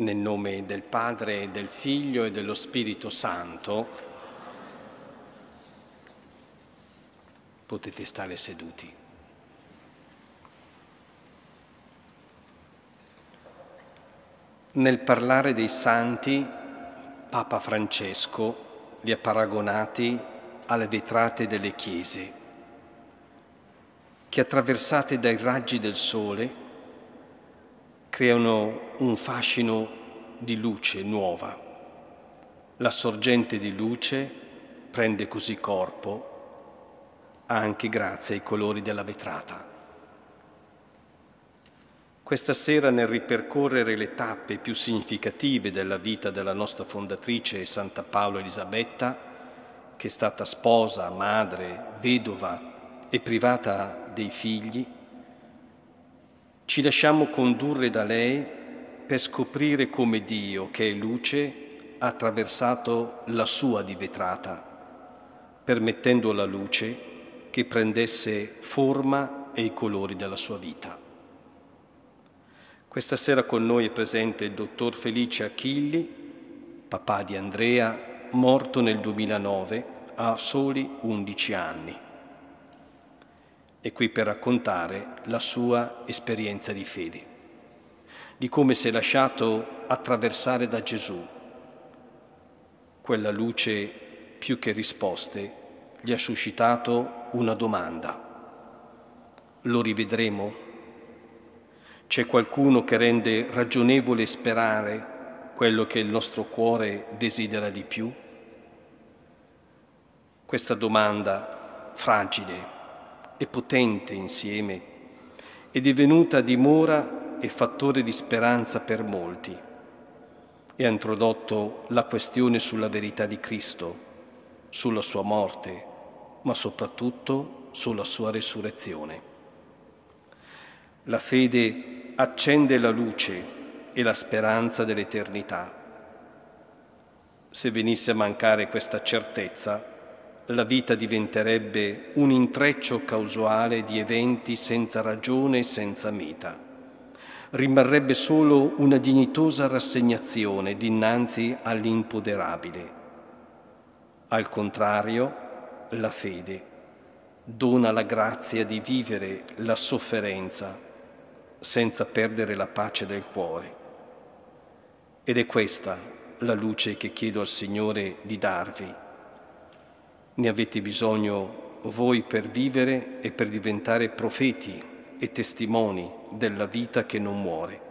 Nel nome del Padre, del Figlio e dello Spirito Santo, potete stare seduti. Nel parlare dei santi, Papa Francesco li ha paragonati alle vetrate delle chiese, che attraversate dai raggi del sole creano un fascino di luce nuova. La sorgente di luce prende così corpo anche grazie ai colori della vetrata. Questa sera nel ripercorrere le tappe più significative della vita della nostra fondatrice Santa Paolo Elisabetta, che è stata sposa, madre, vedova e privata dei figli, ci lasciamo condurre da lei per scoprire come Dio, che è luce, ha attraversato la sua di vetrata, permettendo alla luce che prendesse forma e i colori della sua vita. Questa sera con noi è presente il dottor Felice Achilli, papà di Andrea, morto nel 2009 a soli 11 anni è qui per raccontare la sua esperienza di fede, di come si è lasciato attraversare da Gesù. Quella luce, più che risposte, gli ha suscitato una domanda. Lo rivedremo? C'è qualcuno che rende ragionevole sperare quello che il nostro cuore desidera di più? Questa domanda fragile e potente insieme è divenuta dimora e fattore di speranza per molti e ha introdotto la questione sulla verità di Cristo, sulla sua morte, ma soprattutto sulla sua resurrezione. La fede accende la luce e la speranza dell'eternità. Se venisse a mancare questa certezza, la vita diventerebbe un intreccio causale di eventi senza ragione e senza meta. Rimarrebbe solo una dignitosa rassegnazione dinanzi all'impoderabile. Al contrario, la fede dona la grazia di vivere la sofferenza senza perdere la pace del cuore. Ed è questa la luce che chiedo al Signore di darvi ne avete bisogno voi per vivere e per diventare profeti e testimoni della vita che non muore.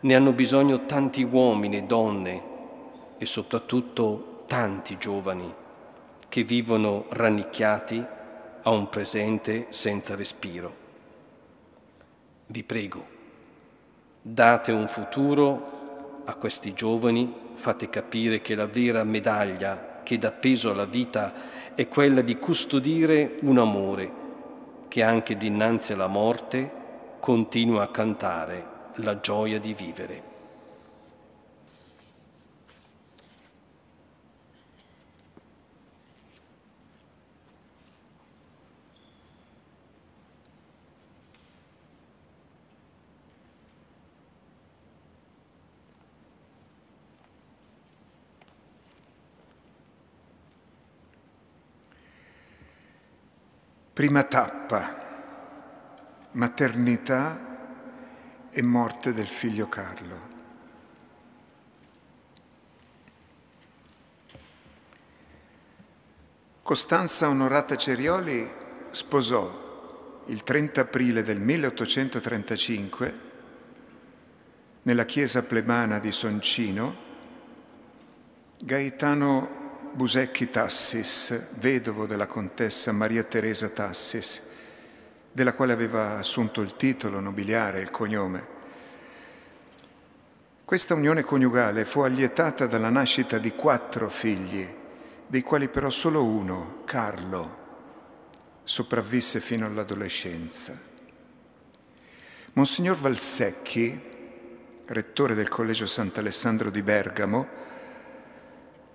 Ne hanno bisogno tanti uomini e donne e soprattutto tanti giovani che vivono rannicchiati a un presente senza respiro. Vi prego, date un futuro a questi giovani, fate capire che la vera medaglia che dà peso alla vita è quella di custodire un amore che anche dinanzi alla morte continua a cantare la gioia di vivere. Prima tappa, maternità e morte del figlio Carlo. Costanza Onorata Cerioli sposò il 30 aprile del 1835 nella chiesa plebana di Soncino Gaetano Busecchi Tassis, vedovo della contessa Maria Teresa Tassis, della quale aveva assunto il titolo nobiliare e il cognome. Questa unione coniugale fu allietata dalla nascita di quattro figli, dei quali però solo uno, Carlo, sopravvisse fino all'adolescenza. Monsignor Valsecchi, rettore del Collegio Sant'Alessandro di Bergamo,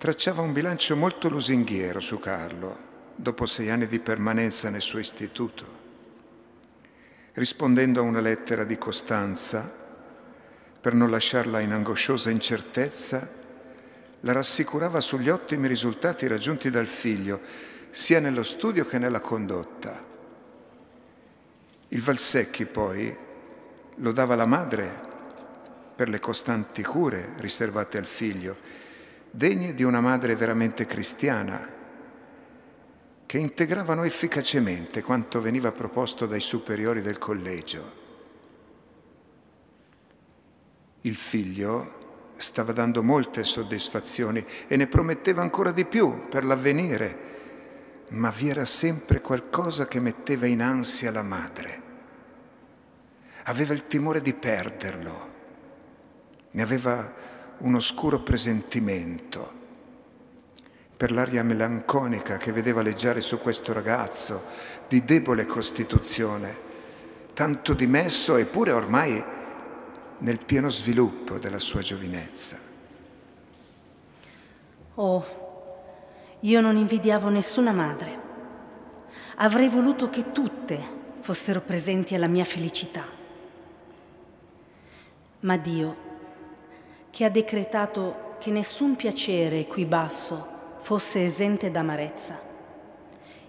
tracciava un bilancio molto lusinghiero su Carlo, dopo sei anni di permanenza nel suo istituto. Rispondendo a una lettera di Costanza, per non lasciarla in angosciosa incertezza, la rassicurava sugli ottimi risultati raggiunti dal figlio, sia nello studio che nella condotta. Il Valsecchi poi lo dava la madre per le costanti cure riservate al figlio, degne di una madre veramente cristiana, che integravano efficacemente quanto veniva proposto dai superiori del collegio. Il figlio stava dando molte soddisfazioni e ne prometteva ancora di più per l'avvenire, ma vi era sempre qualcosa che metteva in ansia la madre. Aveva il timore di perderlo, ne aveva un oscuro presentimento per l'aria melanconica che vedeva leggiare su questo ragazzo di debole costituzione, tanto dimesso eppure ormai nel pieno sviluppo della sua giovinezza. Oh, io non invidiavo nessuna madre. Avrei voluto che tutte fossero presenti alla mia felicità. Ma Dio, che ha decretato che nessun piacere qui basso fosse esente d'amarezza.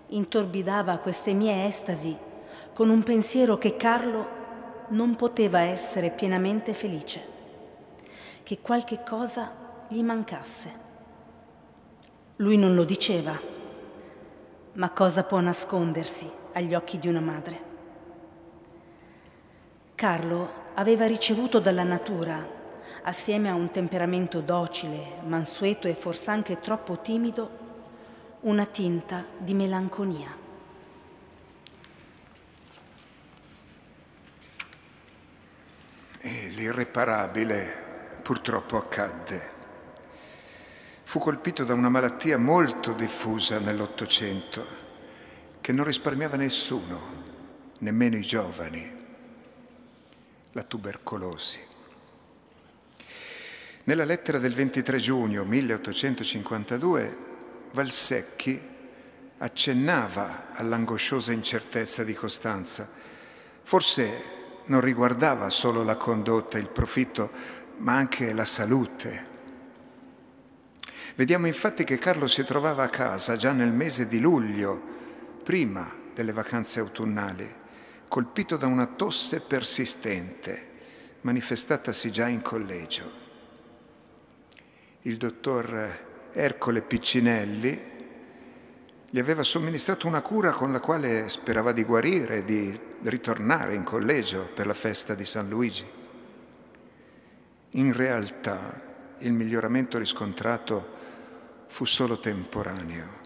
Intorbidava queste mie estasi con un pensiero che Carlo non poteva essere pienamente felice, che qualche cosa gli mancasse. Lui non lo diceva, ma cosa può nascondersi agli occhi di una madre? Carlo aveva ricevuto dalla natura assieme a un temperamento docile, mansueto e forse anche troppo timido, una tinta di melanconia. E l'irreparabile purtroppo accadde. Fu colpito da una malattia molto diffusa nell'Ottocento, che non risparmiava nessuno, nemmeno i giovani, la tubercolosi. Nella lettera del 23 giugno 1852 Valsecchi accennava all'angosciosa incertezza di Costanza. Forse non riguardava solo la condotta, il profitto, ma anche la salute. Vediamo infatti che Carlo si trovava a casa già nel mese di luglio, prima delle vacanze autunnali, colpito da una tosse persistente, manifestatasi già in collegio il dottor Ercole Piccinelli gli aveva somministrato una cura con la quale sperava di guarire di ritornare in collegio per la festa di San Luigi. In realtà il miglioramento riscontrato fu solo temporaneo.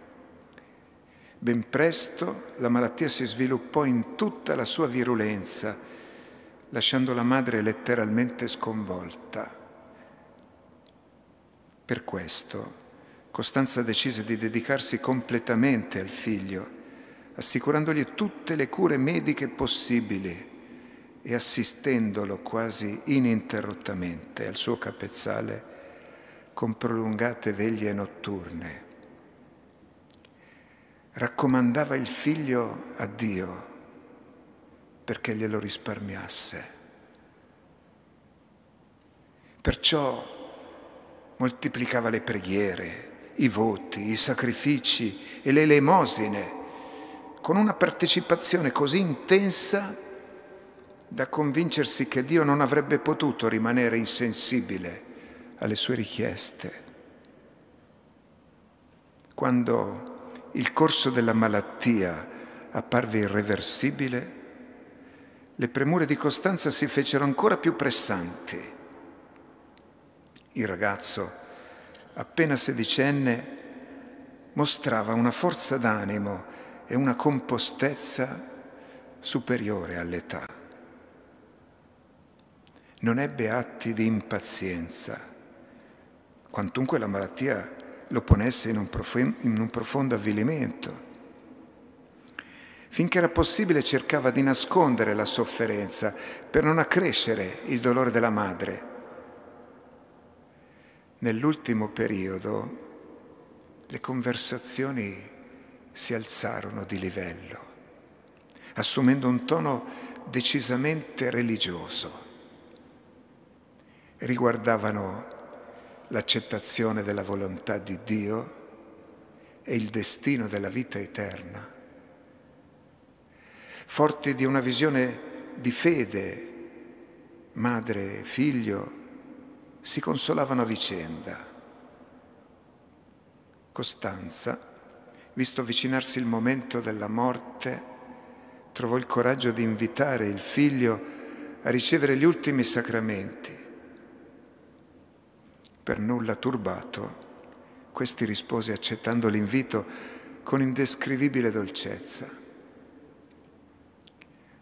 Ben presto la malattia si sviluppò in tutta la sua virulenza, lasciando la madre letteralmente sconvolta. Per questo Costanza decise di dedicarsi completamente al figlio, assicurandogli tutte le cure mediche possibili e assistendolo quasi ininterrottamente al suo capezzale con prolungate veglie notturne. Raccomandava il figlio a Dio perché glielo risparmiasse. Perciò moltiplicava le preghiere, i voti, i sacrifici e le elemosine, con una partecipazione così intensa da convincersi che Dio non avrebbe potuto rimanere insensibile alle sue richieste. Quando il corso della malattia apparve irreversibile, le premure di Costanza si fecero ancora più pressanti il ragazzo, appena sedicenne, mostrava una forza d'animo e una compostezza superiore all'età. Non ebbe atti di impazienza, quantunque la malattia lo ponesse in un, profondo, in un profondo avvilimento. Finché era possibile cercava di nascondere la sofferenza per non accrescere il dolore della madre Nell'ultimo periodo le conversazioni si alzarono di livello, assumendo un tono decisamente religioso. riguardavano l'accettazione della volontà di Dio e il destino della vita eterna. Forti di una visione di fede, madre e figlio si consolavano a vicenda. Costanza, visto avvicinarsi il momento della morte, trovò il coraggio di invitare il figlio a ricevere gli ultimi sacramenti. Per nulla turbato, questi rispose accettando l'invito con indescrivibile dolcezza.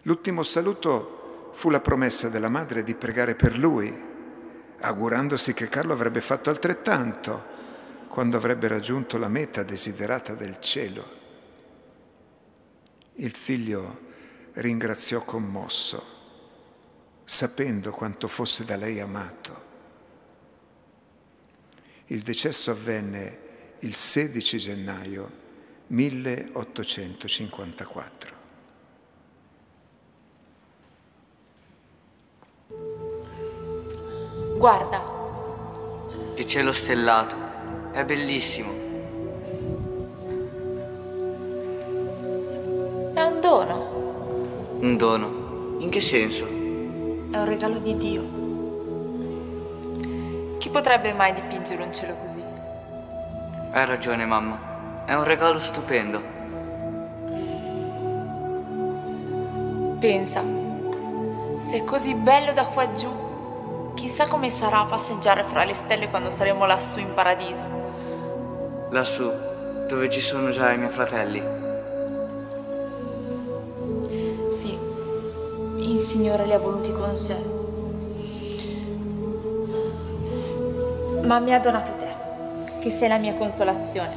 L'ultimo saluto fu la promessa della madre di pregare per lui, augurandosi che Carlo avrebbe fatto altrettanto quando avrebbe raggiunto la meta desiderata del cielo. Il figlio ringraziò commosso, sapendo quanto fosse da lei amato. Il decesso avvenne il 16 gennaio 1854. Guarda. Che cielo stellato, è bellissimo. È un dono. Un dono? In che senso? È un regalo di Dio. Chi potrebbe mai dipingere un cielo così? Hai ragione, mamma. È un regalo stupendo. Pensa, se è così bello da qua giù, chissà come sarà passeggiare fra le stelle quando saremo lassù in paradiso. Lassù, dove ci sono già i miei fratelli. Sì, il Signore li ha voluti con sé. Ma mi ha donato te, che sei la mia consolazione,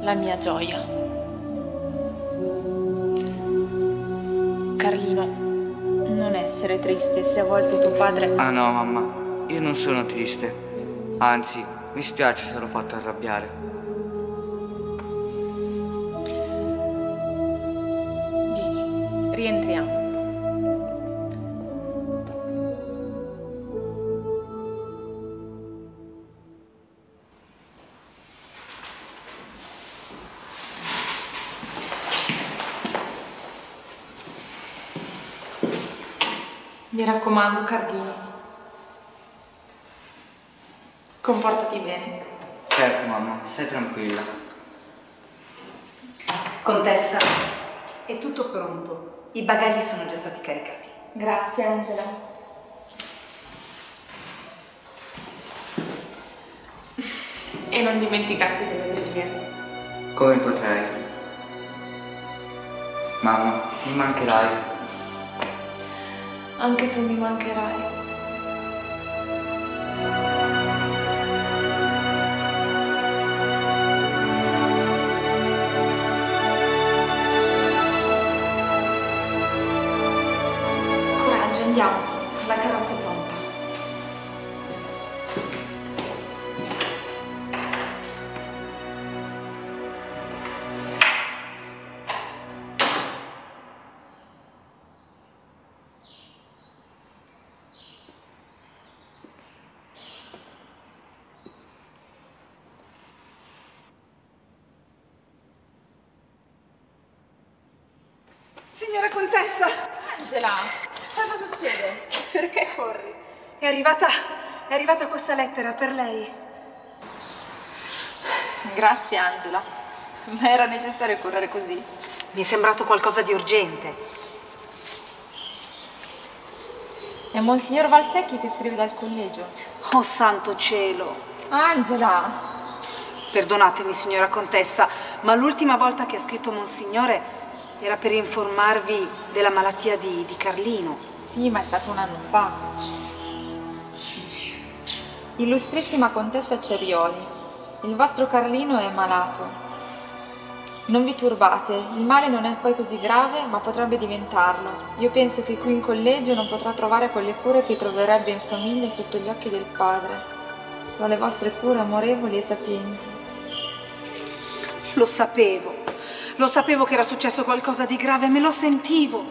la mia gioia. Carlino, non essere triste se a volte tuo padre... Ah no, mamma, io non sono triste. Anzi, mi spiace se l'ho fatto arrabbiare. rientriamo. Mi raccomando, Carlino. Comportati bene. Certo, mamma, stai tranquilla. Contessa, è tutto pronto. I bagagli sono già stati caricati. Grazie, Angela. E non dimenticarti delle preghiere. Come potrei? Mamma, mi mancherai. Anche tu mi mancherai. Coraggio, arrivata, è arrivata questa lettera per lei. Grazie, Angela. Ma era necessario correre così? Mi è sembrato qualcosa di urgente. È Monsignor Valsecchi che scrive dal collegio. Oh santo cielo! Angela! Perdonatemi, signora Contessa, ma l'ultima volta che ha scritto Monsignore era per informarvi della malattia di, di Carlino. Sì, ma è stato un anno fa. Illustrissima Contessa Cerioli, il vostro Carlino è malato. Non vi turbate, il male non è poi così grave, ma potrebbe diventarlo. Io penso che qui in collegio non potrà trovare quelle cure che troverebbe in famiglia sotto gli occhi del padre. Ma le vostre cure amorevoli e sapienti. Lo sapevo, lo sapevo che era successo qualcosa di grave, me lo sentivo.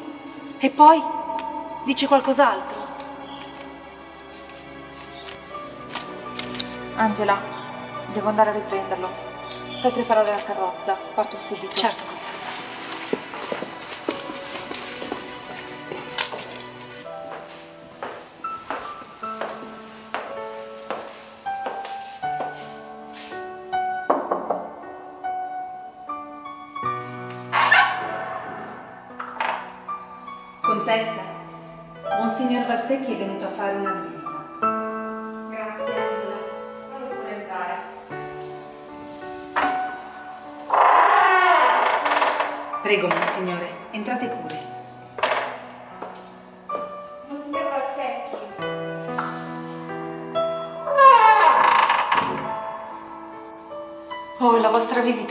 E poi dice qualcos'altro. Angela, devo andare a riprenderlo. Fai preparare la carrozza, parto subito. Certo,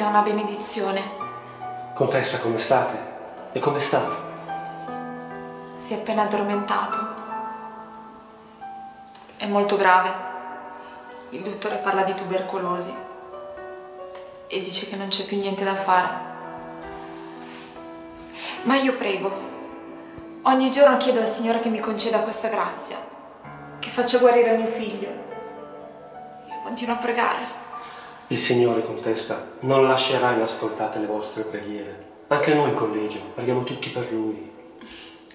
una benedizione. Contessa, come state? E come sta? Si è appena addormentato. È molto grave. Il dottore parla di tubercolosi e dice che non c'è più niente da fare. Ma io prego, ogni giorno chiedo al Signore che mi conceda questa grazia, che faccia guarire mio figlio. Io continuo a pregare. Il Signore, Contessa, non lascerà inascoltate le vostre preghiere. Anche noi in collegio preghiamo tutti per Lui.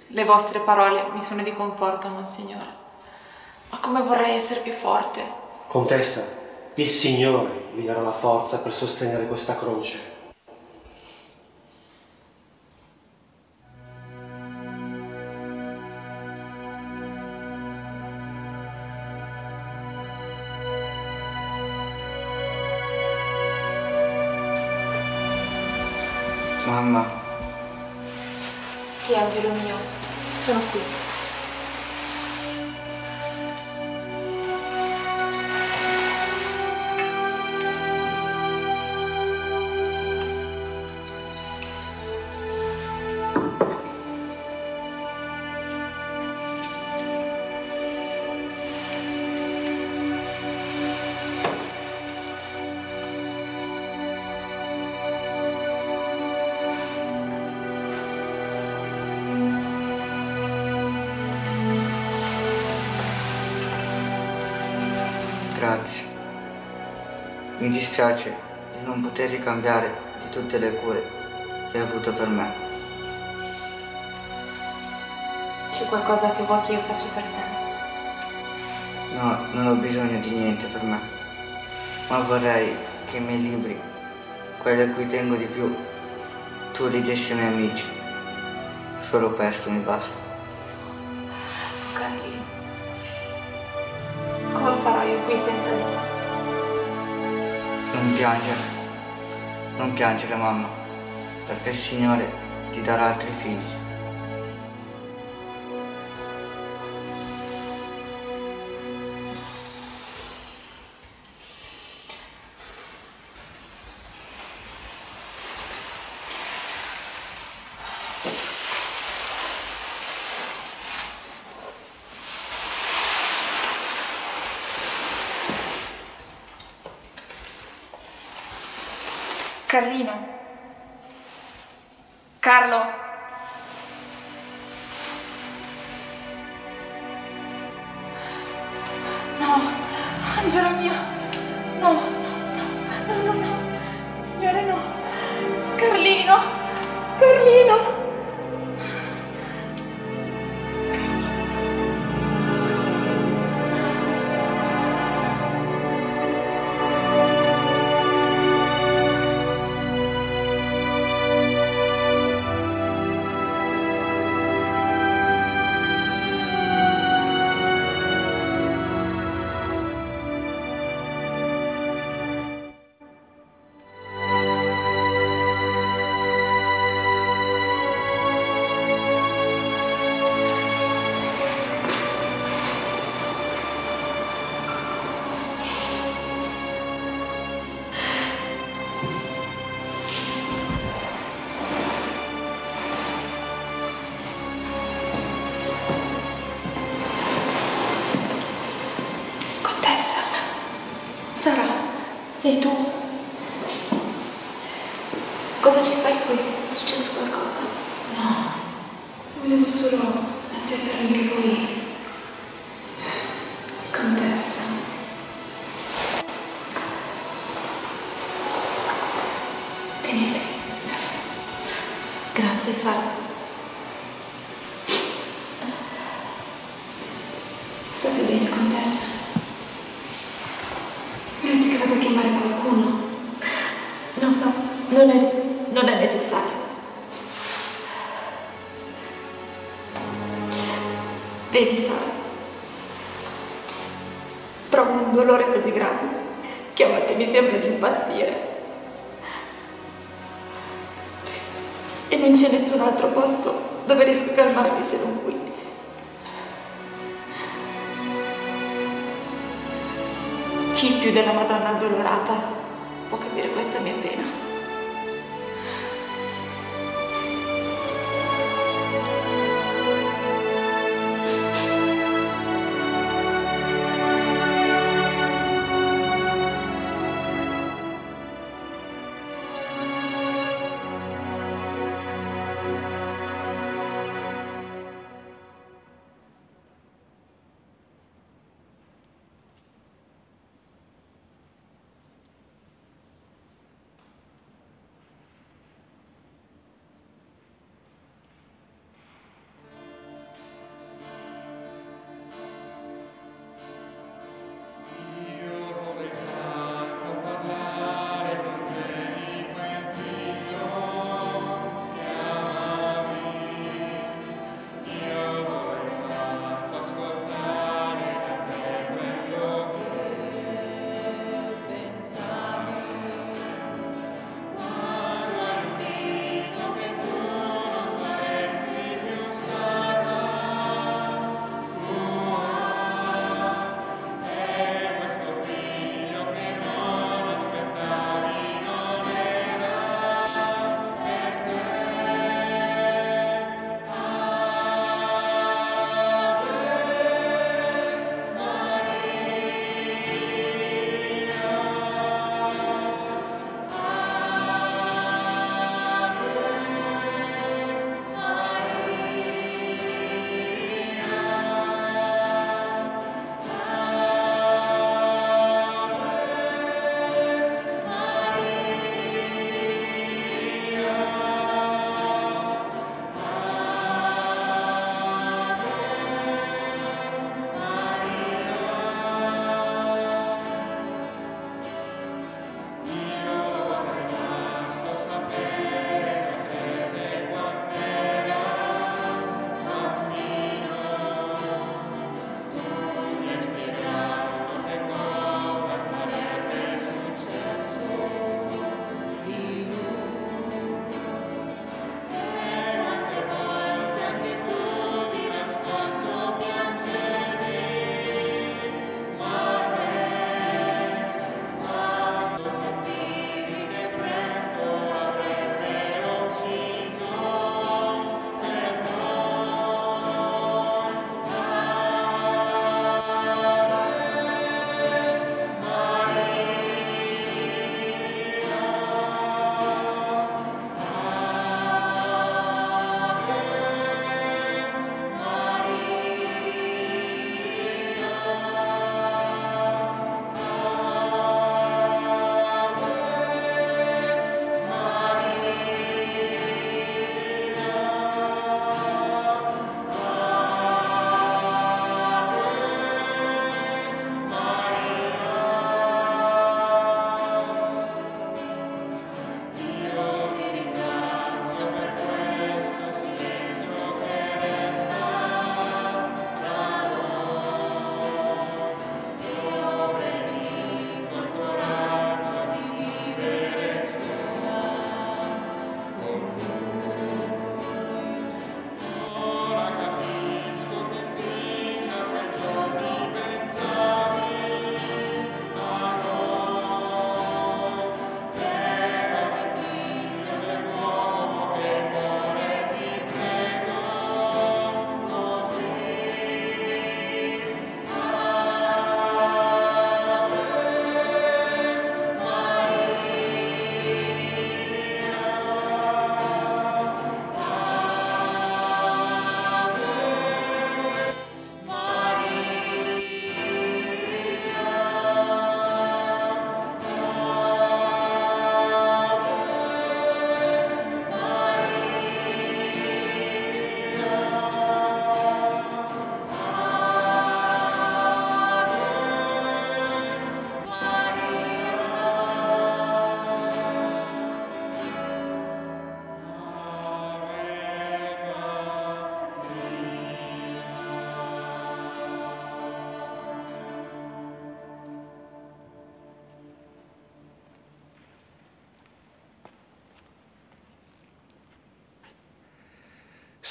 Le vostre parole mi sono di conforto, Monsignore. Ma come vorrei essere più forte. Contessa, il Signore vi darà la forza per sostenere questa croce. Sì, angelo mio, sono qui. grazie. Dispiace di non poter ricambiare di tutte le cure che hai avuto per me. C'è qualcosa che vuoi che io faccia per te? No, non ho bisogno di niente per me, ma vorrei che i miei libri, quelli a cui tengo di più, tu li dessi ai miei amici. Solo questo mi basta. Carlino, come farò io qui senza di te? Non piangere, non piangere mamma, perché il Signore ti darà altri figli. Carlino. Carlo. Dove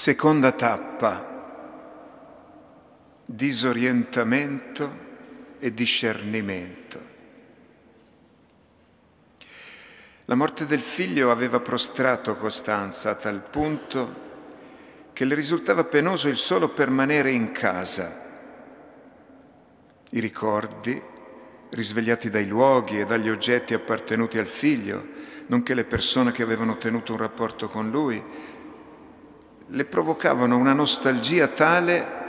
Seconda tappa, disorientamento e discernimento. La morte del figlio aveva prostrato Costanza a tal punto che le risultava penoso il solo permanere in casa. I ricordi, risvegliati dai luoghi e dagli oggetti appartenuti al figlio, nonché le persone che avevano tenuto un rapporto con lui, le provocavano una nostalgia tale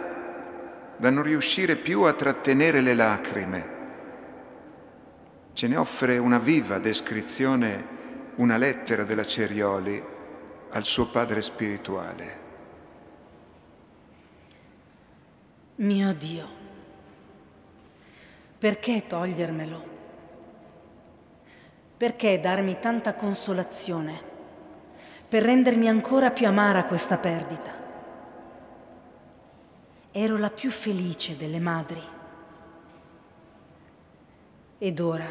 da non riuscire più a trattenere le lacrime. Ce ne offre una viva descrizione una lettera della Cerioli al suo padre spirituale. Mio Dio, perché togliermelo? Perché darmi tanta consolazione per rendermi ancora più amara questa perdita? Ero la più felice delle madri. Ed ora,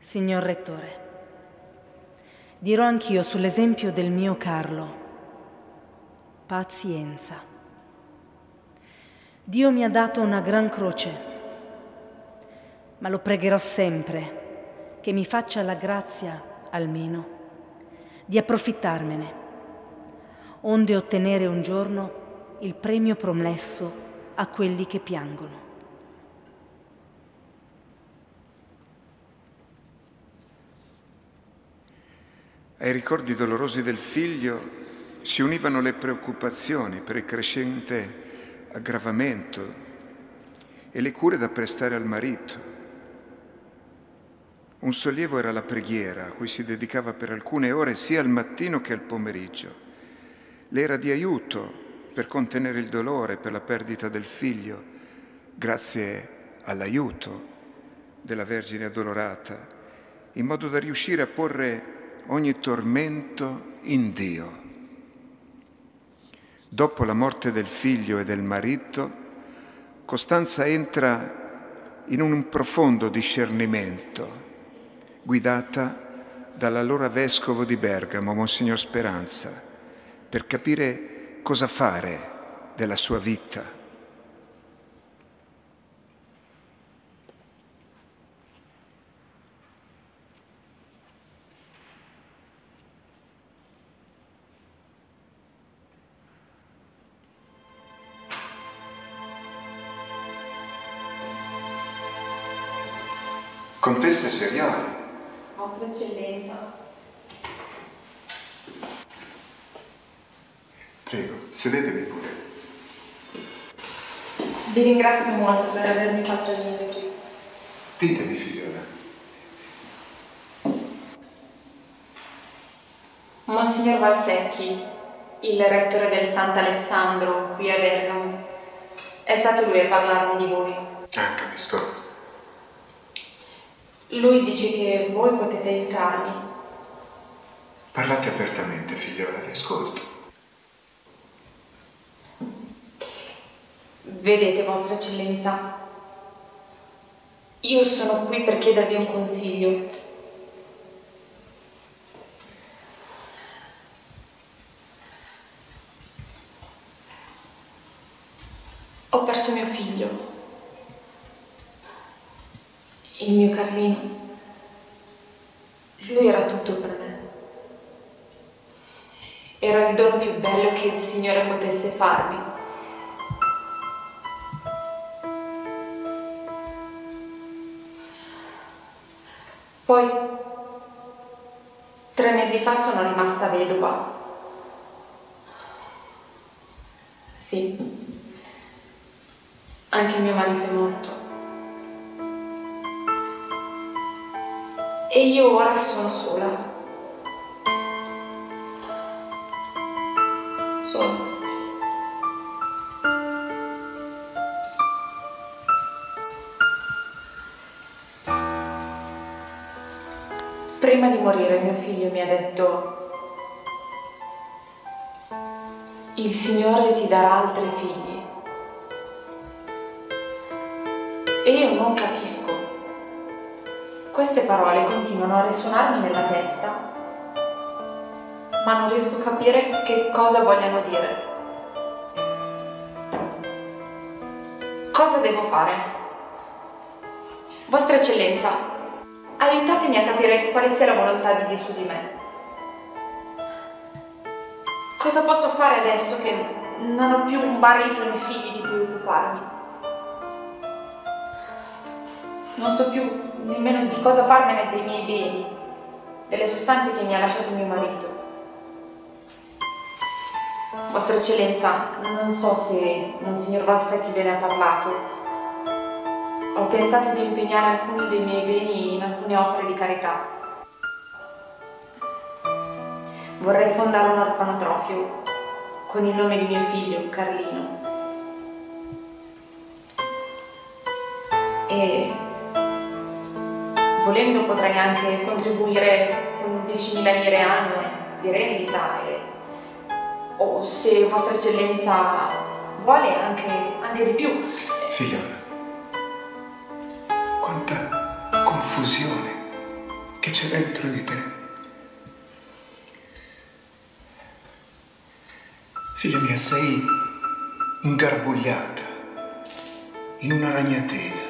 signor Rettore, dirò anch'io sull'esempio del mio Carlo pazienza. Dio mi ha dato una gran croce, ma lo pregherò sempre che mi faccia la grazia, almeno, di approfittarmene, onde ottenere un giorno il premio promesso a quelli che piangono. Ai ricordi dolorosi del figlio si univano le preoccupazioni per il crescente aggravamento e le cure da prestare al marito. Un sollievo era la preghiera a cui si dedicava per alcune ore sia al mattino che al pomeriggio. Le era di aiuto per contenere il dolore per la perdita del figlio, grazie all'aiuto della Vergine addolorata, in modo da riuscire a porre ogni tormento in Dio. Dopo la morte del figlio e del marito, Costanza entra in un profondo discernimento, guidata dall'allora vescovo di Bergamo, Monsignor Speranza, per capire cosa fare della sua vita. Contesse seriali. Vostra Eccellenza. Prego, sedetevi pure. Vi ringrazio molto per avermi fatto venire qui. Ditemi, figliola. Monsignor Valsecchi, il rettore del Sant'Alessandro qui a Bergamo, è stato lui a parlarmi di voi. Ah, capisco. Lui dice che voi potete aiutarmi. Parlate apertamente, figliola, vi ascolto. Vedete, Vostra Eccellenza, io sono qui per chiedervi un consiglio. Ho perso mio figlio il mio Carlino. Lui era tutto per me. Era il dono più bello che il Signore potesse farmi. Poi, tre mesi fa sono rimasta vedova. Sì, anche mio marito è morto. e io ora sono sola. Prima di morire mio figlio mi ha detto, il Signore ti darà altri figli. E io non capisco queste parole continuano a risuonarmi nella testa, ma non riesco a capire che cosa vogliano dire. Cosa devo fare? Vostra Eccellenza, aiutatemi a capire quale sia la volontà di Dio su di me. Cosa posso fare adesso che non ho più un marito né figli di cui occuparmi? Non so più nemmeno di cosa farmene dei miei beni, delle sostanze che mi ha lasciato mio marito. Vostra Eccellenza, non so se Monsignor Valsecchi ve ne ha parlato. Ho pensato di impegnare alcuni dei miei beni in alcune opere di carità. Vorrei fondare un orfanotrofio con il nome di mio figlio, Carlino. E volendo potrei anche contribuire con 10.000 lire annue di rendita e, o se Vostra Eccellenza vuole anche, anche di più. Figliola, dentro di te. Figlia mia, sei ingarbugliata in una ragnatela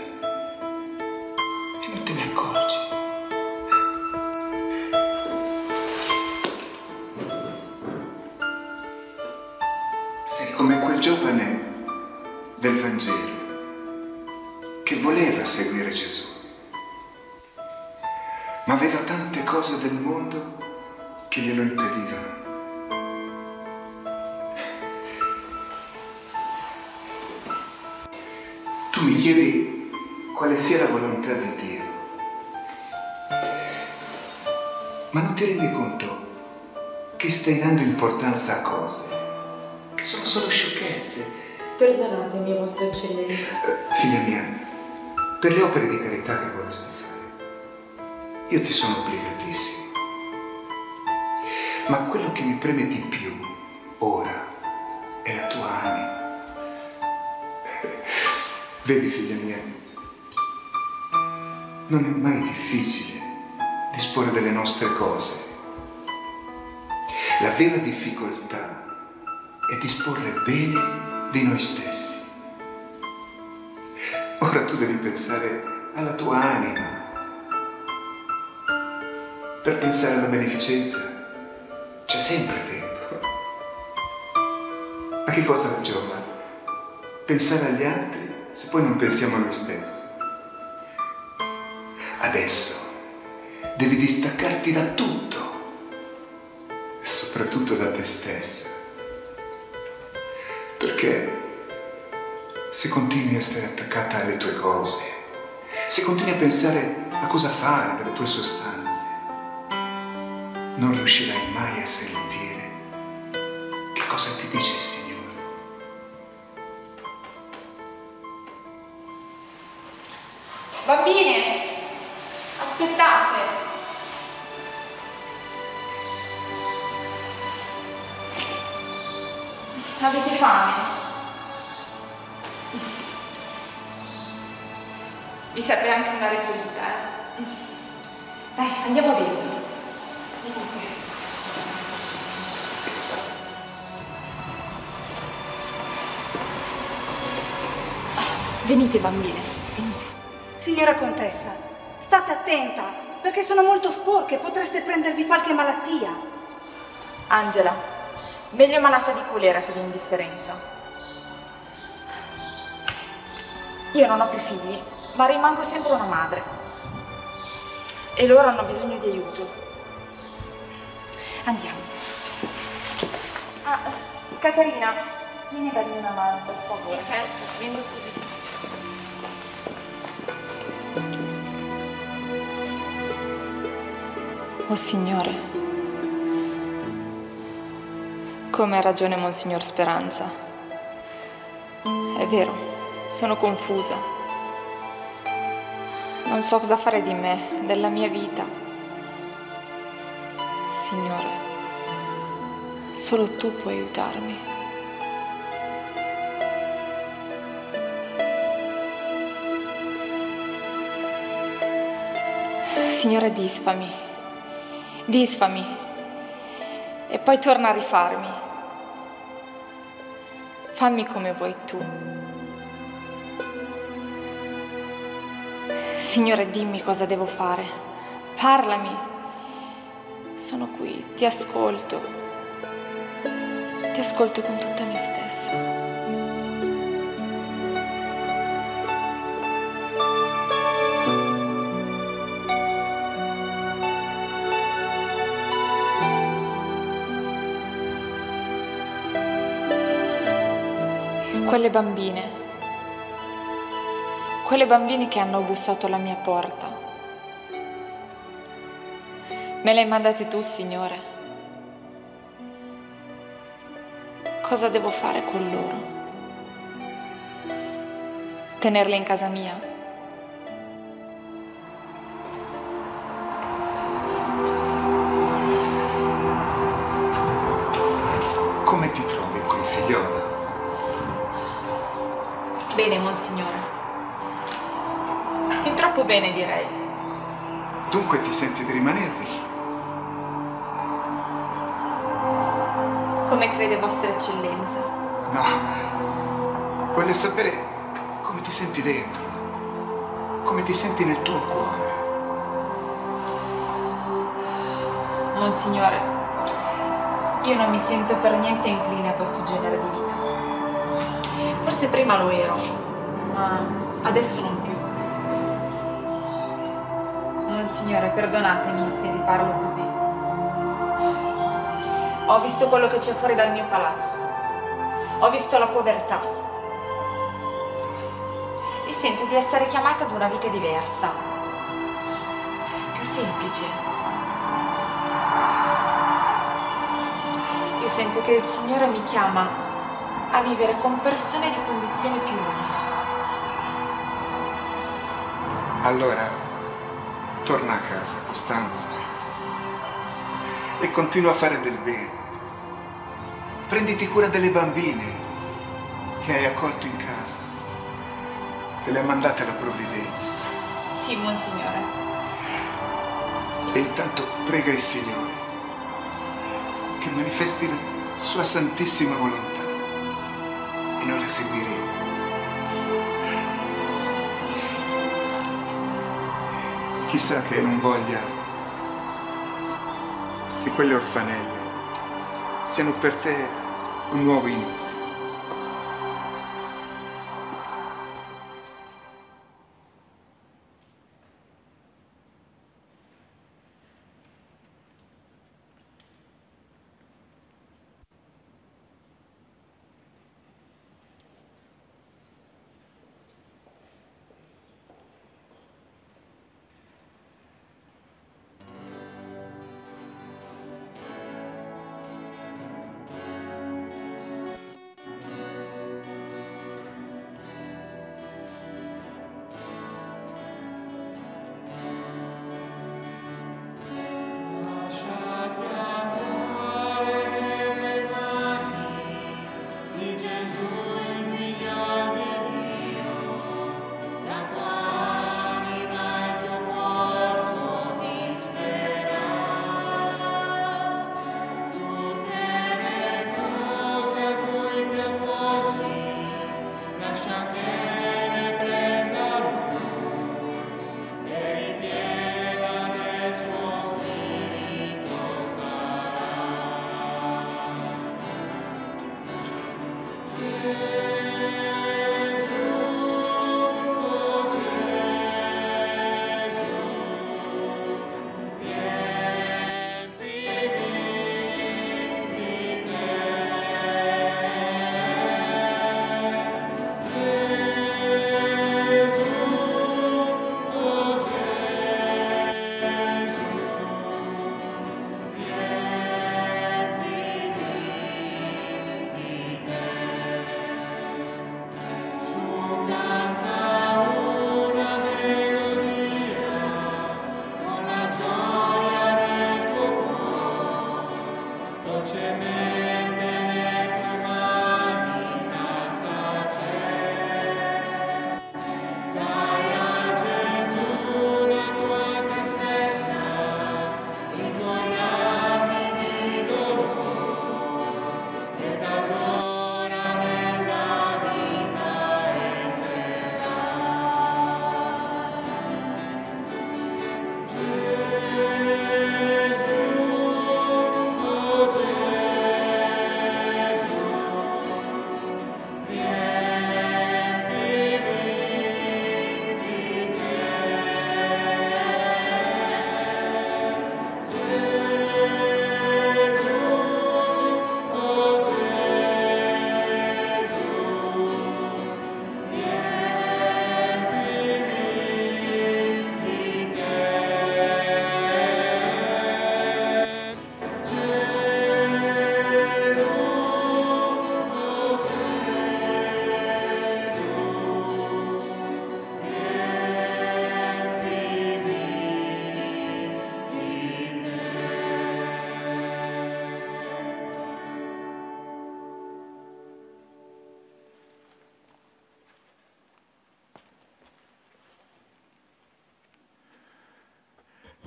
Pensare agli altri se poi non pensiamo a noi stessi. Adesso devi distaccarti da tutto e soprattutto da te stessa. Perché se continui a stare attaccata alle tue cose, se continui a pensare a cosa fare delle tue sostanze, non riuscirai mai a sentire che cosa ti dice il Signore. Bambine, aspettate. Avete fame? Vi serve anche una ricoduta, eh? Dai, andiamo dentro. Venite. Venite bambine. Signora contessa, state attenta, perché sono molto sporche, potreste prendervi qualche malattia. Angela, meglio malata di colera che di indifferenza. Io non ho più figli, ma rimango sempre una madre. E loro hanno bisogno di aiuto. Andiamo. Ah, Caterina, vieni a darmi una mano, per favore. Sì, certo, vengo subito. Oh Signore, come ha ragione Monsignor Speranza. È vero, sono confusa. Non so cosa fare di me, della mia vita. Signore, solo tu puoi aiutarmi. Signore, disfami, disfami e poi torna a rifarmi. Fammi come vuoi tu. Signore, dimmi cosa devo fare. Parlami. Sono qui, ti ascolto. Ti ascolto con tutta me stessa. Quelle bambine, quelle bambine che hanno bussato alla mia porta. Me le hai mandate tu, Signore. Cosa devo fare con loro? Tenerle in casa mia? Monsignore. Fin troppo bene, direi. Dunque ti senti di rimanervi? Come crede Vostra Eccellenza? No. Voglio sapere come ti senti dentro. Come ti senti nel tuo cuore. Monsignore, io non mi sento per niente incline a questo genere di vita. Forse prima lo ero, ma adesso non più. Monsignore, perdonatemi se vi parlo così. Ho visto quello che c'è fuori dal mio palazzo. Ho visto la povertà. E sento di essere chiamata ad una vita diversa, più semplice. Io sento che il Signore mi chiama a vivere con persone di condizioni più umili. Allora, torna a casa, Costanza, e continua a fare del bene. Prenditi cura delle bambine che hai accolto in casa. Te le ha mandate la provvidenza. Sì, Monsignore. E intanto prega il Signore che manifesti la sua santissima volontà e noi la seguiremo. Chissà che non voglia che quelle orfanelle siano per te un nuovo inizio.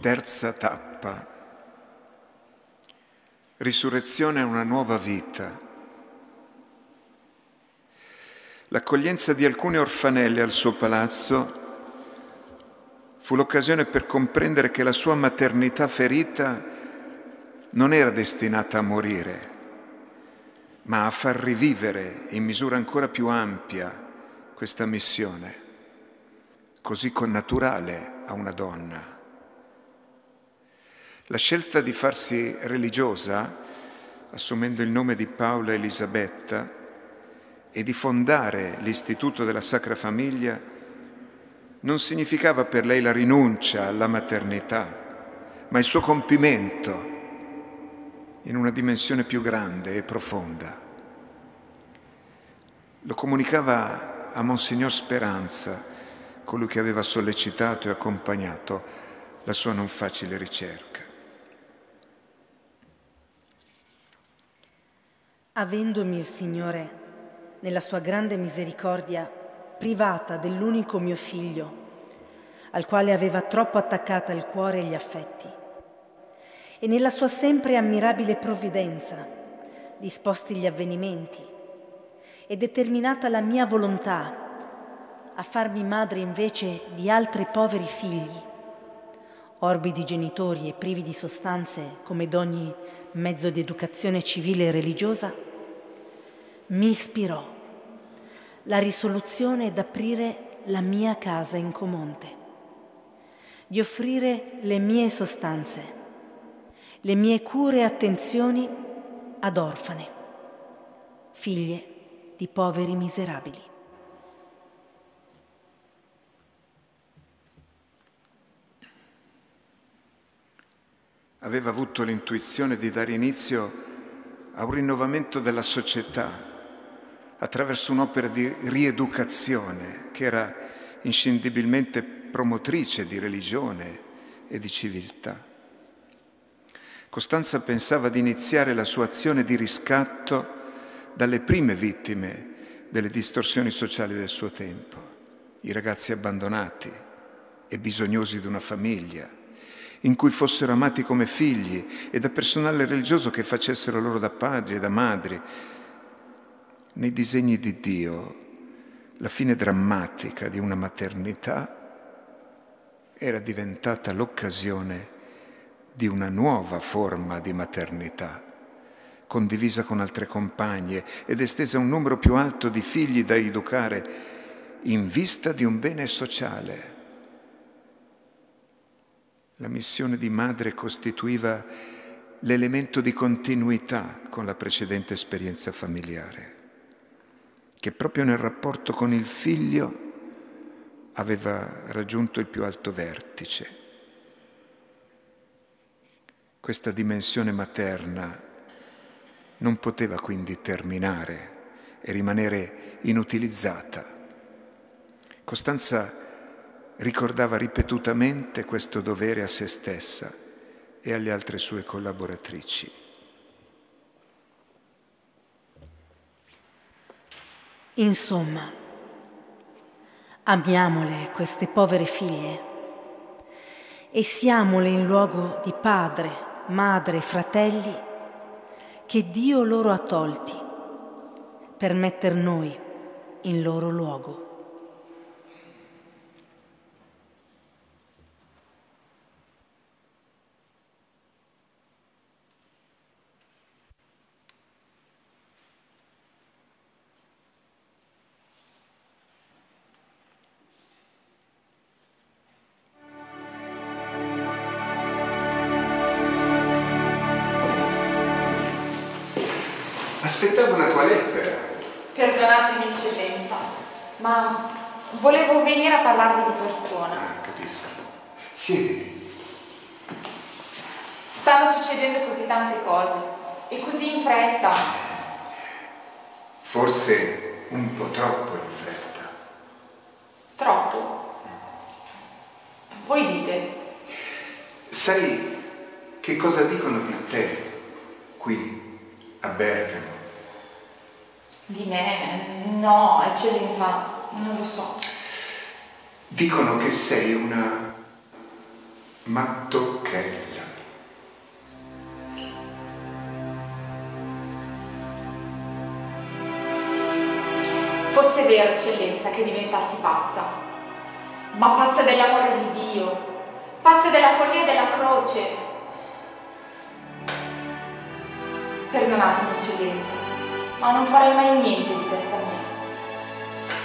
Terza tappa. Risurrezione è una nuova vita. L'accoglienza di alcune orfanelle al suo palazzo fu l'occasione per comprendere che la sua maternità ferita non era destinata a morire, ma a far rivivere in misura ancora più ampia questa missione, così connaturale a una donna. La scelta di farsi religiosa, assumendo il nome di Paola Elisabetta, e di fondare l'Istituto della Sacra Famiglia non significava per lei la rinuncia alla maternità, ma il suo compimento in una dimensione più grande e profonda. Lo comunicava a Monsignor Speranza, colui che aveva sollecitato e accompagnato la sua non facile ricerca. Avendomi il Signore, nella sua grande misericordia, privata dell'unico mio figlio, al quale aveva troppo attaccata il cuore e gli affetti, e nella sua sempre ammirabile provvidenza, disposti gli avvenimenti, e determinata la mia volontà a farmi madre invece di altri poveri figli, orbi di genitori e privi di sostanze come d'ogni mezzo di educazione civile e religiosa, mi ispirò. La risoluzione d'aprire la mia casa in Comonte, di offrire le mie sostanze, le mie cure e attenzioni ad orfane, figlie di poveri miserabili. aveva avuto l'intuizione di dare inizio a un rinnovamento della società attraverso un'opera di rieducazione che era inscindibilmente promotrice di religione e di civiltà. Costanza pensava di iniziare la sua azione di riscatto dalle prime vittime delle distorsioni sociali del suo tempo, i ragazzi abbandonati e bisognosi di una famiglia, in cui fossero amati come figli e da personale religioso che facessero loro da padri e da madri. Nei disegni di Dio, la fine drammatica di una maternità era diventata l'occasione di una nuova forma di maternità, condivisa con altre compagne ed estesa a un numero più alto di figli da educare in vista di un bene sociale. La missione di madre costituiva l'elemento di continuità con la precedente esperienza familiare, che proprio nel rapporto con il figlio aveva raggiunto il più alto vertice. Questa dimensione materna non poteva quindi terminare e rimanere inutilizzata. Costanza ricordava ripetutamente questo dovere a se stessa e alle altre sue collaboratrici. Insomma, amiamole queste povere figlie e siamole in luogo di padre, madre, fratelli che Dio loro ha tolti per metter noi in loro luogo. Aspettavo la tua lettera. Perdonatemi, eccellenza, ma volevo venire a parlarvi di persona. Ah, capisco. Siediti. Stanno succedendo così tante cose e così in fretta. Forse un po' troppo in fretta. Troppo? Voi dite. Sai che cosa dicono di te qui a Bergamo? Di me? No, eccellenza, non lo so. Dicono che sei una Mattocchella. Fosse vero, eccellenza, che diventassi pazza, ma pazza dell'amore di Dio, pazza della follia della croce. Perdonatemi, eccellenza, ma non farei mai niente di testa mia.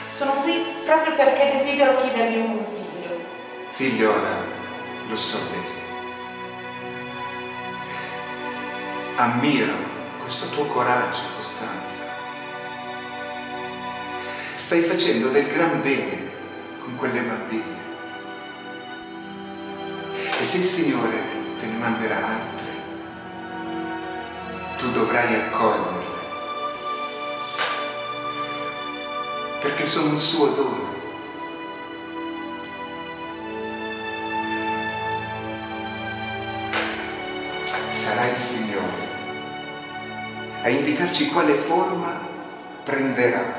Sono qui proprio perché desidero chiedervi un consiglio. Figliola, lo so bene. Ammiro questo tuo coraggio, Costanza. Stai facendo del gran bene con quelle bambine. E se il Signore te ne manderà altre, tu dovrai accoglierle. Perché sono un suo dono. Sarà il Signore a indicarci quale forma prenderà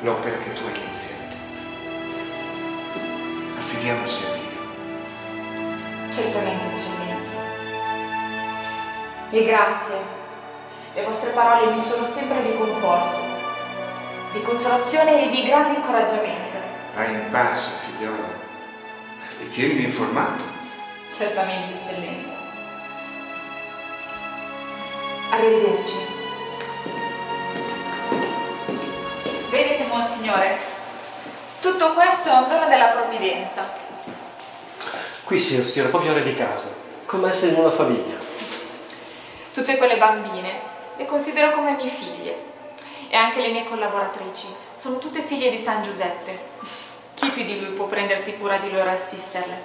l'opera che tu hai iniziato. Affidiamoci a Dio. Certamente. E grazie. Le vostre parole mi sono sempre di conforto, di consolazione e di grande incoraggiamento. Vai in pace, figliola, e tienimi informato. Certamente, eccellenza. Arrivederci. Vedete, Monsignore, tutto questo è un dono della provvidenza. Qui si respira proprio aria di casa, come essere in una famiglia. Tutte quelle bambine le considero come mie figlie e anche le mie collaboratrici sono tutte figlie di San Giuseppe. Chi più di lui può prendersi cura di loro e assisterle?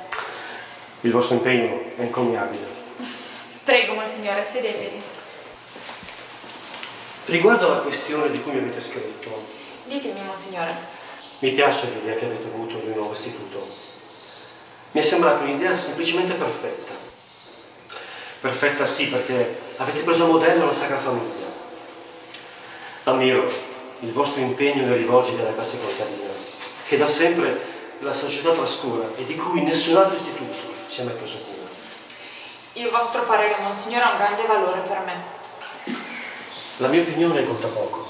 Il vostro impegno è encomiabile. Prego, Monsignore, sedetevi. Riguardo alla questione di cui mi avete scritto, Ditemi, Monsignore. mi piace l'idea che avete avuto di un nuovo istituto. Mi è sembrata un'idea semplicemente perfetta. Perfetta sì, perché avete preso a modello la Sacra Famiglia. Ammiro il vostro impegno nei rivolgiti alla classe contadina, che da sempre la società trascura e di cui nessun altro istituto si è mai preso cura. Il vostro parere, Monsignore, ha un grande valore per me. La mia opinione conta poco.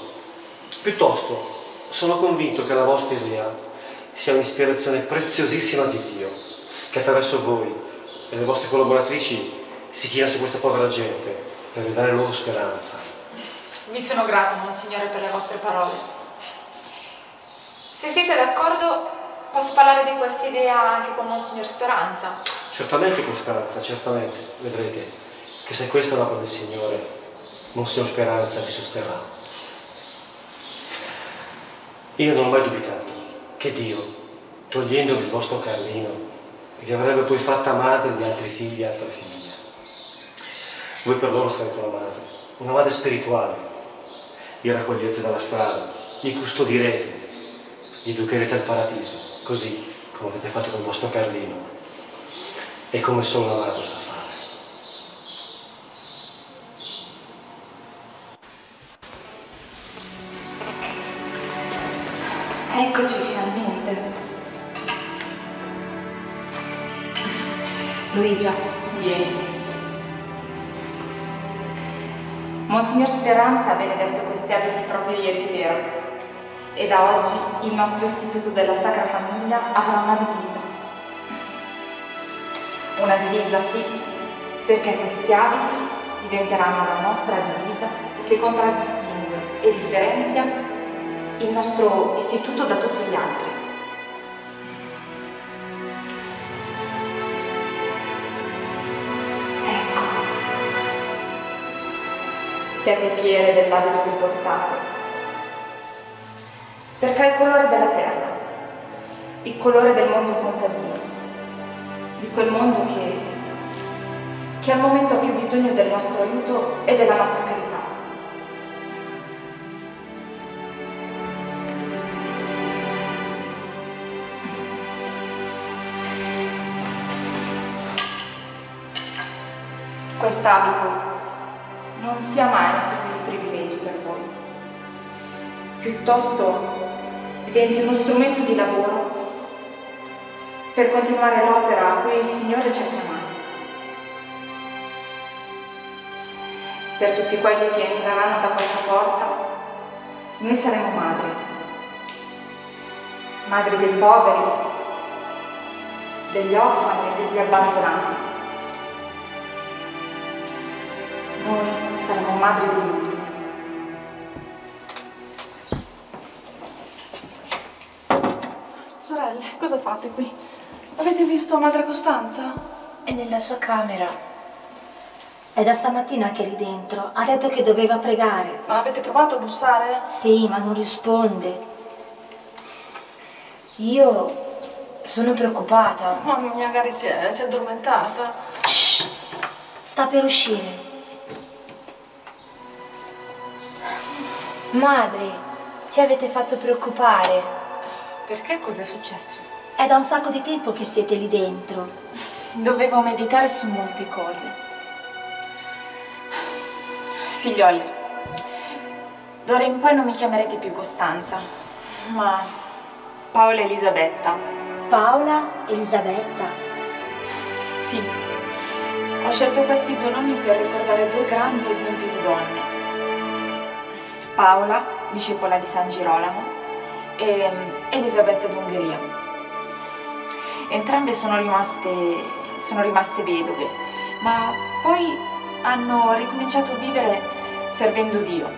Piuttosto, sono convinto che la vostra idea sia un'ispirazione preziosissima di Dio, che attraverso voi e le vostre collaboratrici si china su questa povera gente per ridare loro speranza. Vi sono grata, Monsignore, per le vostre parole. Se siete d'accordo, posso parlare di questa idea anche con Monsignor Speranza. Certamente, Costanza, certamente, vedrete che se questa è l'opera del Signore, Monsignor Speranza vi sosterrà. Io non ho mai dubitato che Dio, togliendovi il vostro Carlino, vi avrebbe poi fatta madre di altri figli e altre figlie. Voi per loro una madre, una madre spirituale. Li raccoglierete dalla strada, li custodirete, li educherete al paradiso, così come avete fatto con il vostro Carlino e come solo una madre sa fare. Eccoci finalmente. Luigia, vieni. Monsignor Speranza ha benedetto questi abiti proprio ieri sera e da oggi il nostro istituto della Sacra Famiglia avrà una divisa. Una divisa, sì, perché questi abiti diventeranno la nostra divisa che contraddistingue e differenzia il nostro istituto da tutti gli altri. Siete fiere dell'abito che portate, perché è il colore della terra, il colore del mondo contadino, di quel mondo che, che al momento ha più bisogno del nostro aiuto e della nostra carità. Quest'abito non sia mai un segno di privilegio per voi, piuttosto diventi uno strumento di lavoro per continuare l'opera a cui il Signore ci ha chiamati. Per tutti quelli che entreranno da questa porta, noi saremo madri, madri dei poveri, degli orfani e degli abbandonati. Madri di tutti. Sorelle, cosa fate qui? Avete visto Madre Costanza? È nella sua camera. È da stamattina che è lì dentro. Ha detto che doveva pregare. Ma avete provato a bussare? Sì, ma non risponde. Io sono preoccupata. Ma magari si è, si è addormentata. Shh! Sta per uscire. Madre, ci avete fatto preoccupare. Perché cos'è successo? È da un sacco di tempo che siete lì dentro. Dovevo meditare su molte cose. Figlioli, d'ora in poi non mi chiamerete più Costanza, ma Paola Elisabetta. Paola, Elisabetta. Sì, ho scelto questi due nomi per ricordare due grandi esempi di donne. Paola, discepola di San Girolamo, e Elisabetta d'Ungheria. Entrambe sono rimaste, sono rimaste vedove, ma poi hanno ricominciato a vivere servendo Dio.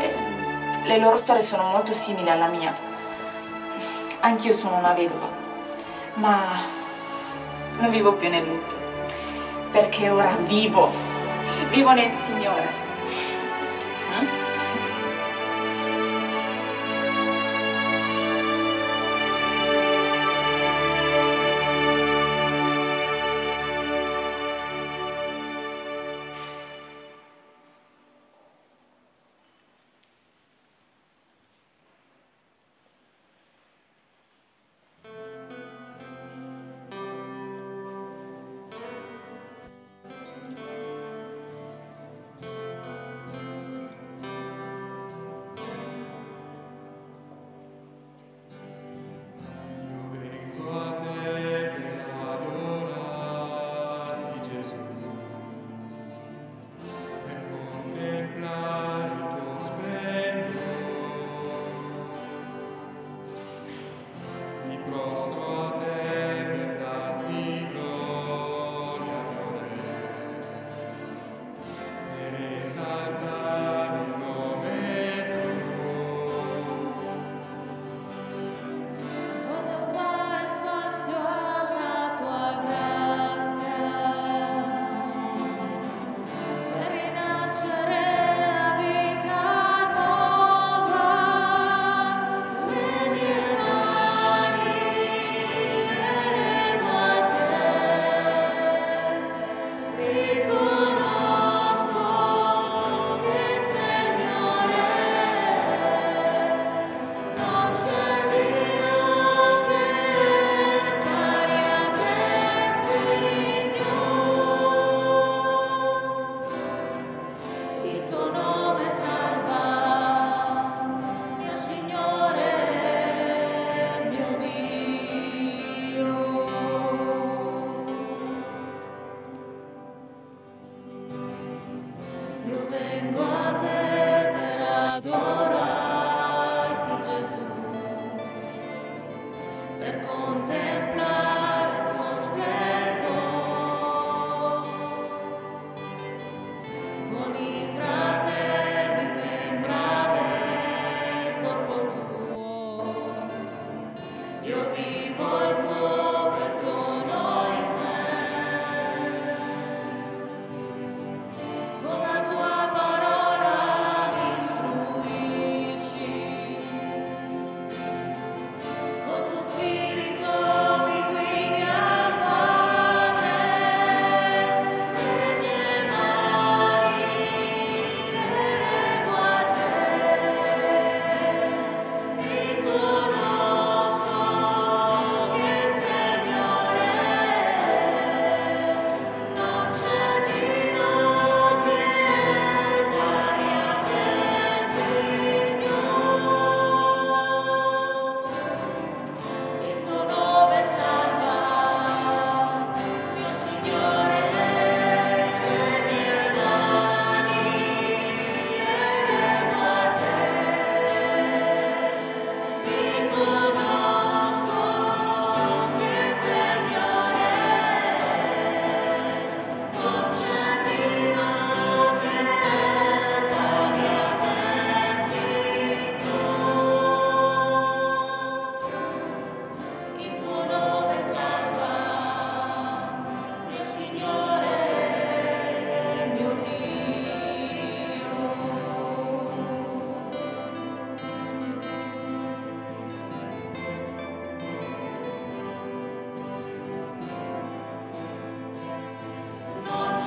E le loro storie sono molto simili alla mia. Anch'io sono una vedova, ma non vivo più nel lutto, perché ora vivo, vivo nel Signore.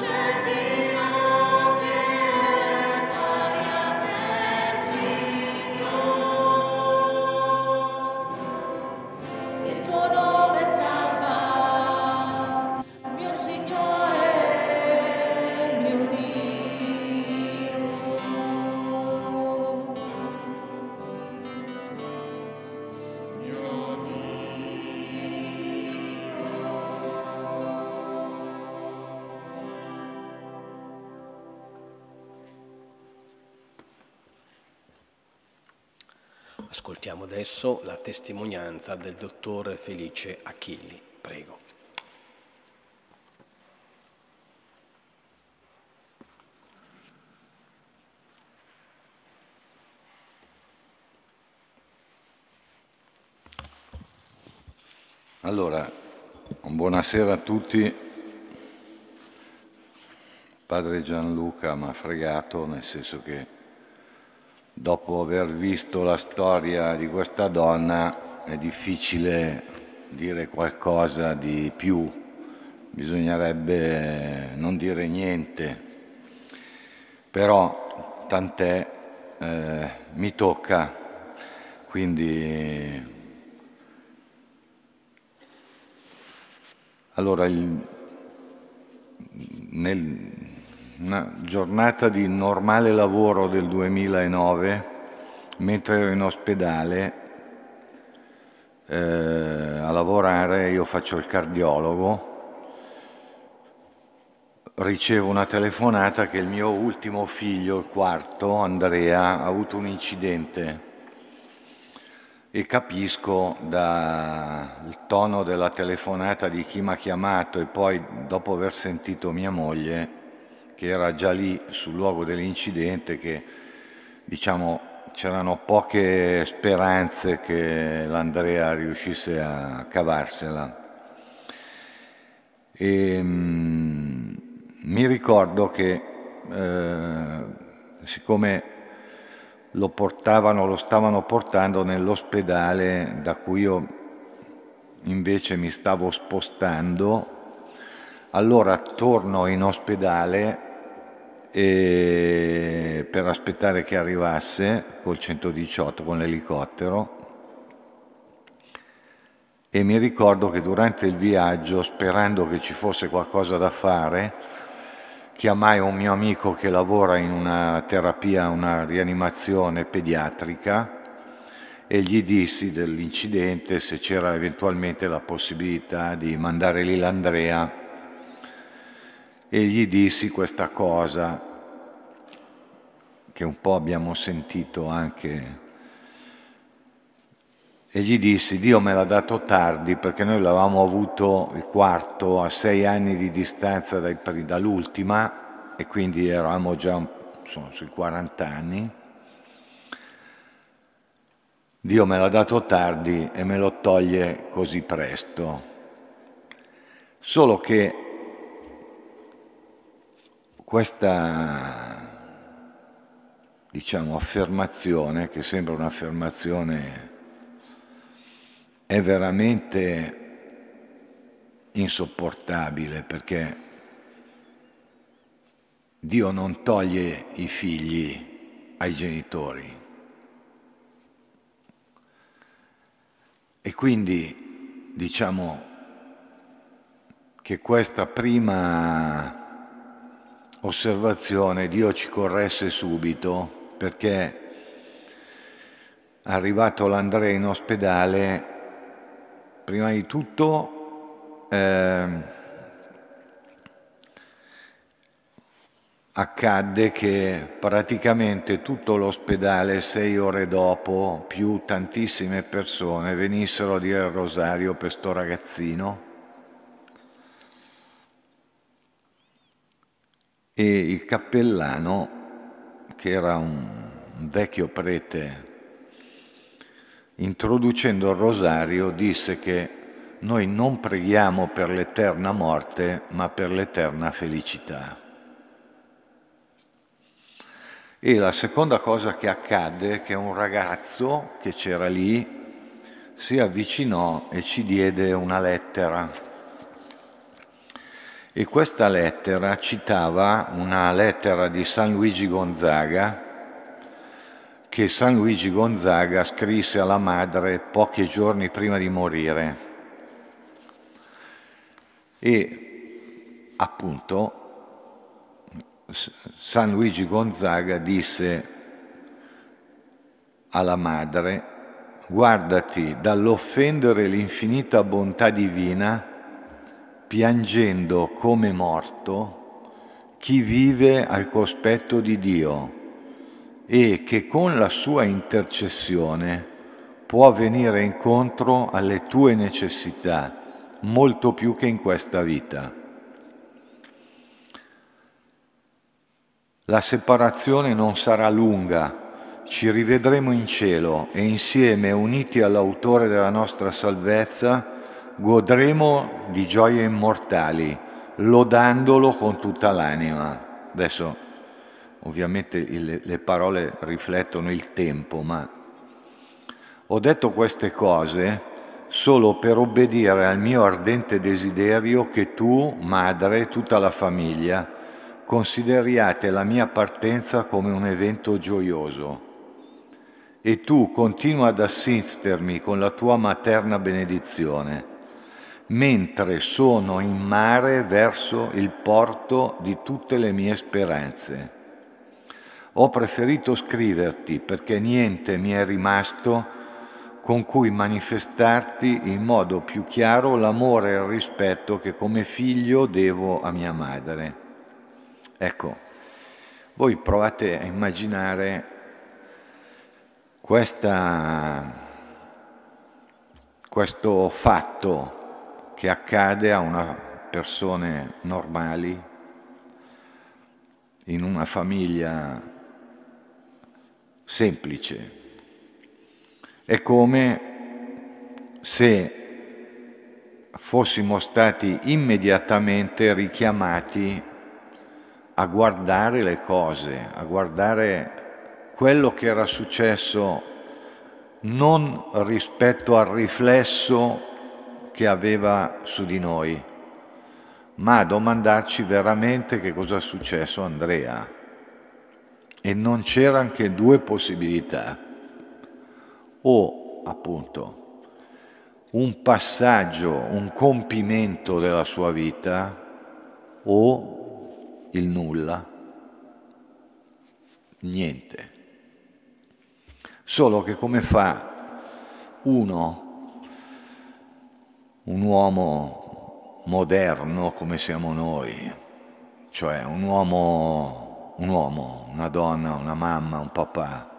确定 adesso la testimonianza del dottor Felice Achilli. Prego. Allora, buonasera a tutti. Padre Gianluca mi ha fregato, nel senso che dopo aver visto la storia di questa donna è difficile dire qualcosa di più, bisognerebbe non dire niente, però tant'è, eh, mi tocca, quindi allora il, nel, una giornata di normale lavoro del 2009, mentre ero in ospedale eh, a lavorare, io faccio il cardiologo, ricevo una telefonata che il mio ultimo figlio, il quarto, Andrea, ha avuto un incidente. E capisco dal tono della telefonata di chi mi ha chiamato e poi dopo aver sentito mia moglie che era già lì sul luogo dell'incidente, che diciamo c'erano poche speranze che l'Andrea riuscisse a cavarsela. E, mm, mi ricordo che eh, siccome lo portavano, lo stavano portando nell'ospedale da cui io invece mi stavo spostando, allora torno in ospedale per aspettare che arrivasse col 118 con l'elicottero. E mi ricordo che durante il viaggio, sperando che ci fosse qualcosa da fare, chiamai un mio amico che lavora in una terapia, una rianimazione pediatrica e gli dissi dell'incidente se c'era eventualmente la possibilità di mandare lì l'Andrea e gli dissi questa cosa che un po' abbiamo sentito anche e gli dissi Dio me l'ha dato tardi perché noi l'avevamo avuto il quarto a sei anni di distanza dall'ultima e quindi eravamo già insomma, sui 40 anni. Dio me l'ha dato tardi e me lo toglie così presto. Solo che questa diciamo, affermazione, che sembra un'affermazione, è veramente insopportabile perché Dio non toglie i figli ai genitori. E quindi diciamo che questa prima osservazione Dio ci corresse subito perché arrivato l'Andrea in ospedale, prima di tutto eh, accadde che praticamente tutto l'ospedale sei ore dopo, più tantissime persone, venissero a dire il rosario per sto ragazzino e il cappellano, che era un vecchio prete, introducendo il rosario, disse che noi non preghiamo per l'eterna morte, ma per l'eterna felicità. E la seconda cosa che accadde è che un ragazzo che c'era lì si avvicinò e ci diede una lettera E questa lettera citava una lettera di San Luigi Gonzaga che San Luigi Gonzaga scrisse alla madre pochi giorni prima di morire. E appunto San Luigi Gonzaga disse alla madre, guardati dall'offendere l'infinita bontà divina, piangendo come morto chi vive al cospetto di Dio e che con la sua intercessione può venire incontro alle tue necessità molto più che in questa vita. La separazione non sarà lunga, ci rivedremo in cielo e insieme, uniti all'autore della nostra salvezza, godremo di gioie immortali, lodandolo con tutta l'anima. Adesso ovviamente le, le parole riflettono il tempo, ma ho detto queste cose solo per obbedire al mio ardente desiderio che tu, madre, tutta la famiglia, consideriate la mia partenza come un evento gioioso e tu continua ad assistermi con la tua materna benedizione, mentre sono in mare verso il porto di tutte le mie speranze. Ho preferito scriverti perché niente mi è rimasto con cui manifestarti in modo più chiaro l'amore e il rispetto che come figlio devo a mia madre. Ecco, voi provate a immaginare questa, questo fatto che accade a una persone normali in una famiglia semplice. È come se fossimo stati immediatamente richiamati a guardare le cose, a guardare quello che era successo non rispetto al riflesso che aveva su di noi, ma a domandarci veramente che cosa è successo a Andrea. E non c'erano che due possibilità. O appunto un passaggio, un compimento della sua vita, o il nulla, niente. Solo che come fa uno, un uomo moderno come siamo noi, cioè un uomo, un uomo, una donna, una mamma, un papà,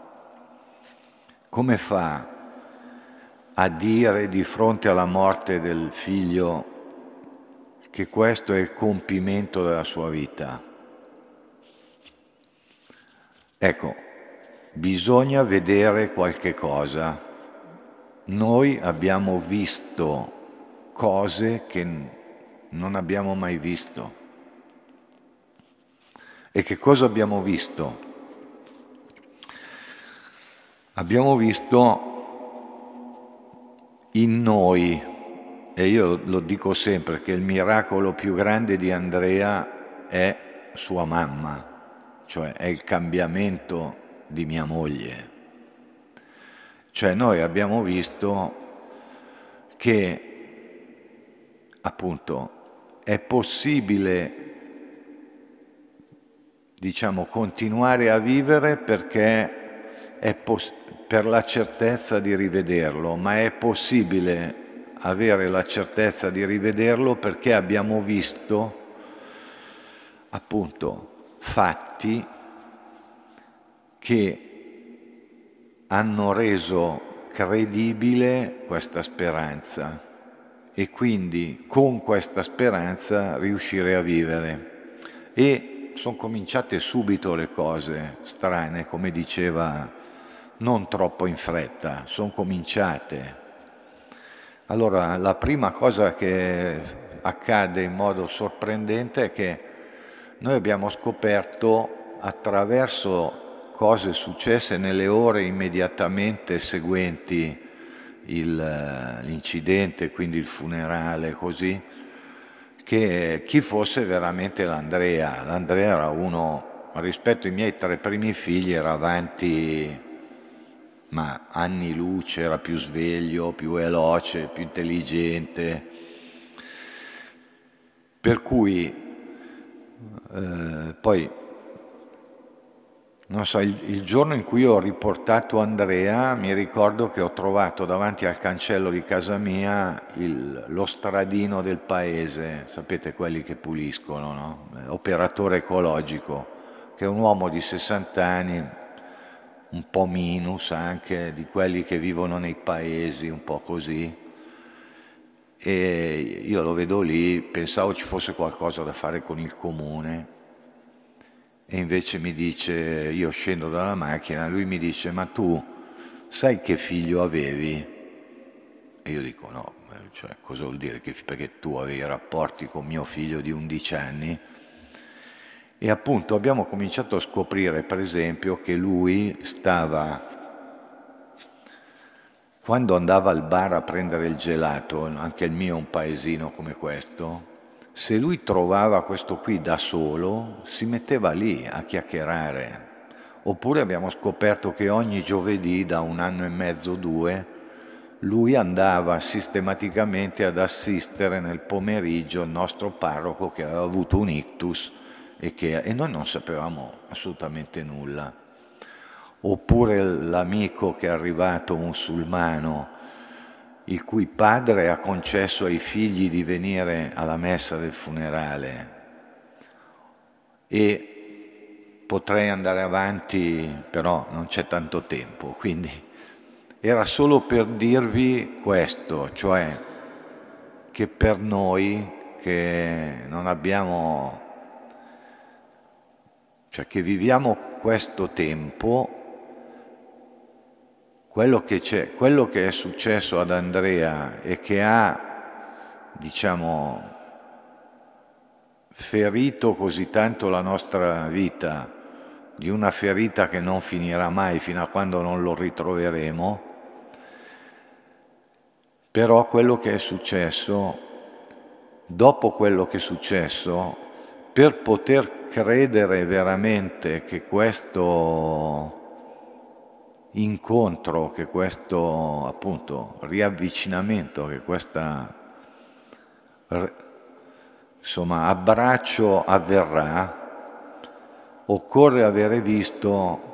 come fa a dire di fronte alla morte del figlio che questo è il compimento della sua vita. Ecco, bisogna vedere qualche cosa. Noi abbiamo visto cose che non abbiamo mai visto. E che cosa abbiamo visto? Abbiamo visto in noi e io lo dico sempre che il miracolo più grande di Andrea è sua mamma, cioè è il cambiamento di mia moglie. Cioè noi abbiamo visto che appunto è possibile diciamo continuare a vivere perché è pos- per la certezza di rivederlo, ma è possibile avere la certezza di rivederlo perché abbiamo visto appunto fatti che hanno reso credibile questa speranza e quindi con questa speranza riuscire a vivere. E sono cominciate subito le cose strane, come diceva, non troppo in fretta, sono cominciate allora, la prima cosa che accade in modo sorprendente è che noi abbiamo scoperto attraverso cose successe nelle ore immediatamente seguenti l'incidente, quindi il funerale, così, che chi fosse veramente l'Andrea. L'Andrea era uno, rispetto ai miei tre primi figli, era avanti, ma anni luce, era più sveglio, più veloce, più intelligente. Per cui eh, poi non so, il, il, giorno in cui ho riportato Andrea mi ricordo che ho trovato davanti al cancello di casa mia il, lo stradino del paese, sapete quelli che puliscono, no? operatore ecologico, che è un uomo di 60 anni, un po' minus anche di quelli che vivono nei paesi, un po' così. E io lo vedo lì, pensavo ci fosse qualcosa da fare con il comune e invece mi dice, io scendo dalla macchina, lui mi dice, ma tu sai che figlio avevi? E io dico no, cioè, cosa vuol dire? Che, perché tu avevi rapporti con mio figlio di 11 anni? E appunto abbiamo cominciato a scoprire, per esempio, che lui stava, quando andava al bar a prendere il gelato, anche il mio è un paesino come questo, se lui trovava questo qui da solo, si metteva lì a chiacchierare. Oppure abbiamo scoperto che ogni giovedì, da un anno e mezzo, due, lui andava sistematicamente ad assistere nel pomeriggio il nostro parroco che aveva avuto un ictus e, che, e noi non sapevamo assolutamente nulla. Oppure l'amico che è arrivato musulmano il cui padre ha concesso ai figli di venire alla messa del funerale. E potrei andare avanti, però non c'è tanto tempo, quindi era solo per dirvi questo, cioè che per noi che non abbiamo, cioè che viviamo questo tempo, quello che, quello che, è successo ad Andrea e che ha, diciamo, ferito così tanto la nostra vita, di una ferita che non finirà mai fino a quando non lo ritroveremo, però quello che è successo, dopo quello che è successo, per poter credere veramente che questo incontro, che questo appunto riavvicinamento, che questo abbraccio avverrà, occorre avere visto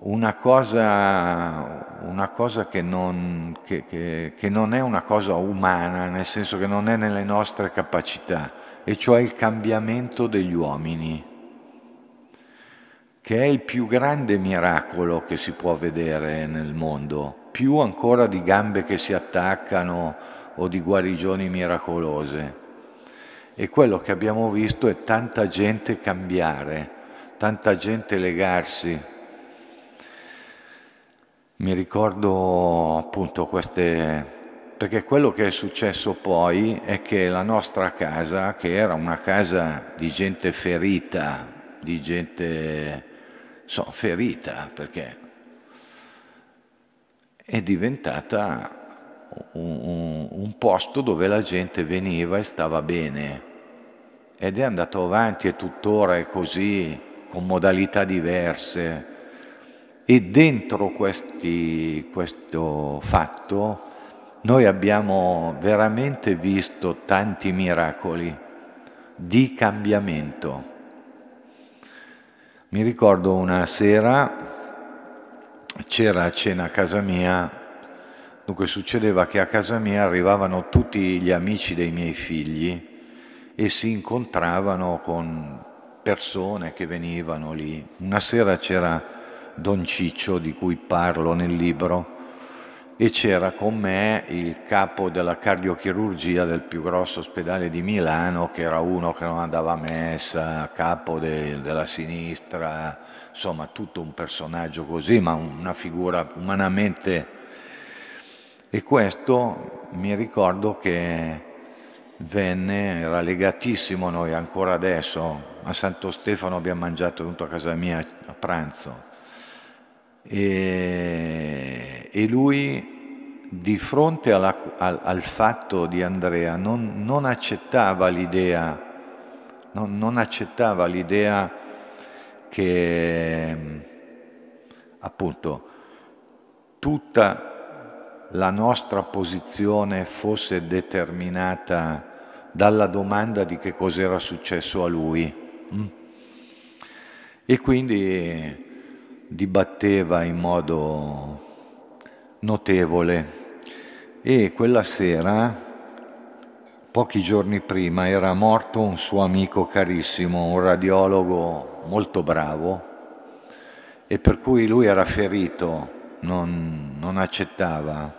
una cosa, una cosa che, non, che, che, che non è una cosa umana, nel senso che non è nelle nostre capacità, e cioè il cambiamento degli uomini che è il più grande miracolo che si può vedere nel mondo, più ancora di gambe che si attaccano o di guarigioni miracolose. E quello che abbiamo visto è tanta gente cambiare, tanta gente legarsi. Mi ricordo appunto queste, perché quello che è successo poi è che la nostra casa, che era una casa di gente ferita, di gente so, ferita perché è diventata un, un, un posto dove la gente veniva e stava bene ed è andato avanti e tuttora è così, con modalità diverse. E dentro questi, questo fatto noi abbiamo veramente visto tanti miracoli di cambiamento. Mi ricordo una sera, c'era a cena a casa mia, dunque succedeva che a casa mia arrivavano tutti gli amici dei miei figli e si incontravano con persone che venivano lì. Una sera c'era Don Ciccio, di cui parlo nel libro, e c'era con me il capo della cardiochirurgia del più grosso ospedale di Milano, che era uno che non andava a messa, capo de, della sinistra, insomma tutto un personaggio così, ma una figura umanamente... E questo mi ricordo che venne, era legatissimo noi ancora adesso, a Santo Stefano abbiamo mangiato, venuto a casa mia a pranzo, e, e lui di fronte alla, al, al, fatto di Andrea non, non accettava l'idea, non, non accettava l'idea che appunto tutta la nostra posizione fosse determinata dalla domanda di che cos'era successo a lui. Mm? E quindi dibatteva in modo notevole e quella sera, pochi giorni prima, era morto un suo amico carissimo, un radiologo molto bravo e per cui lui era ferito, non, non accettava.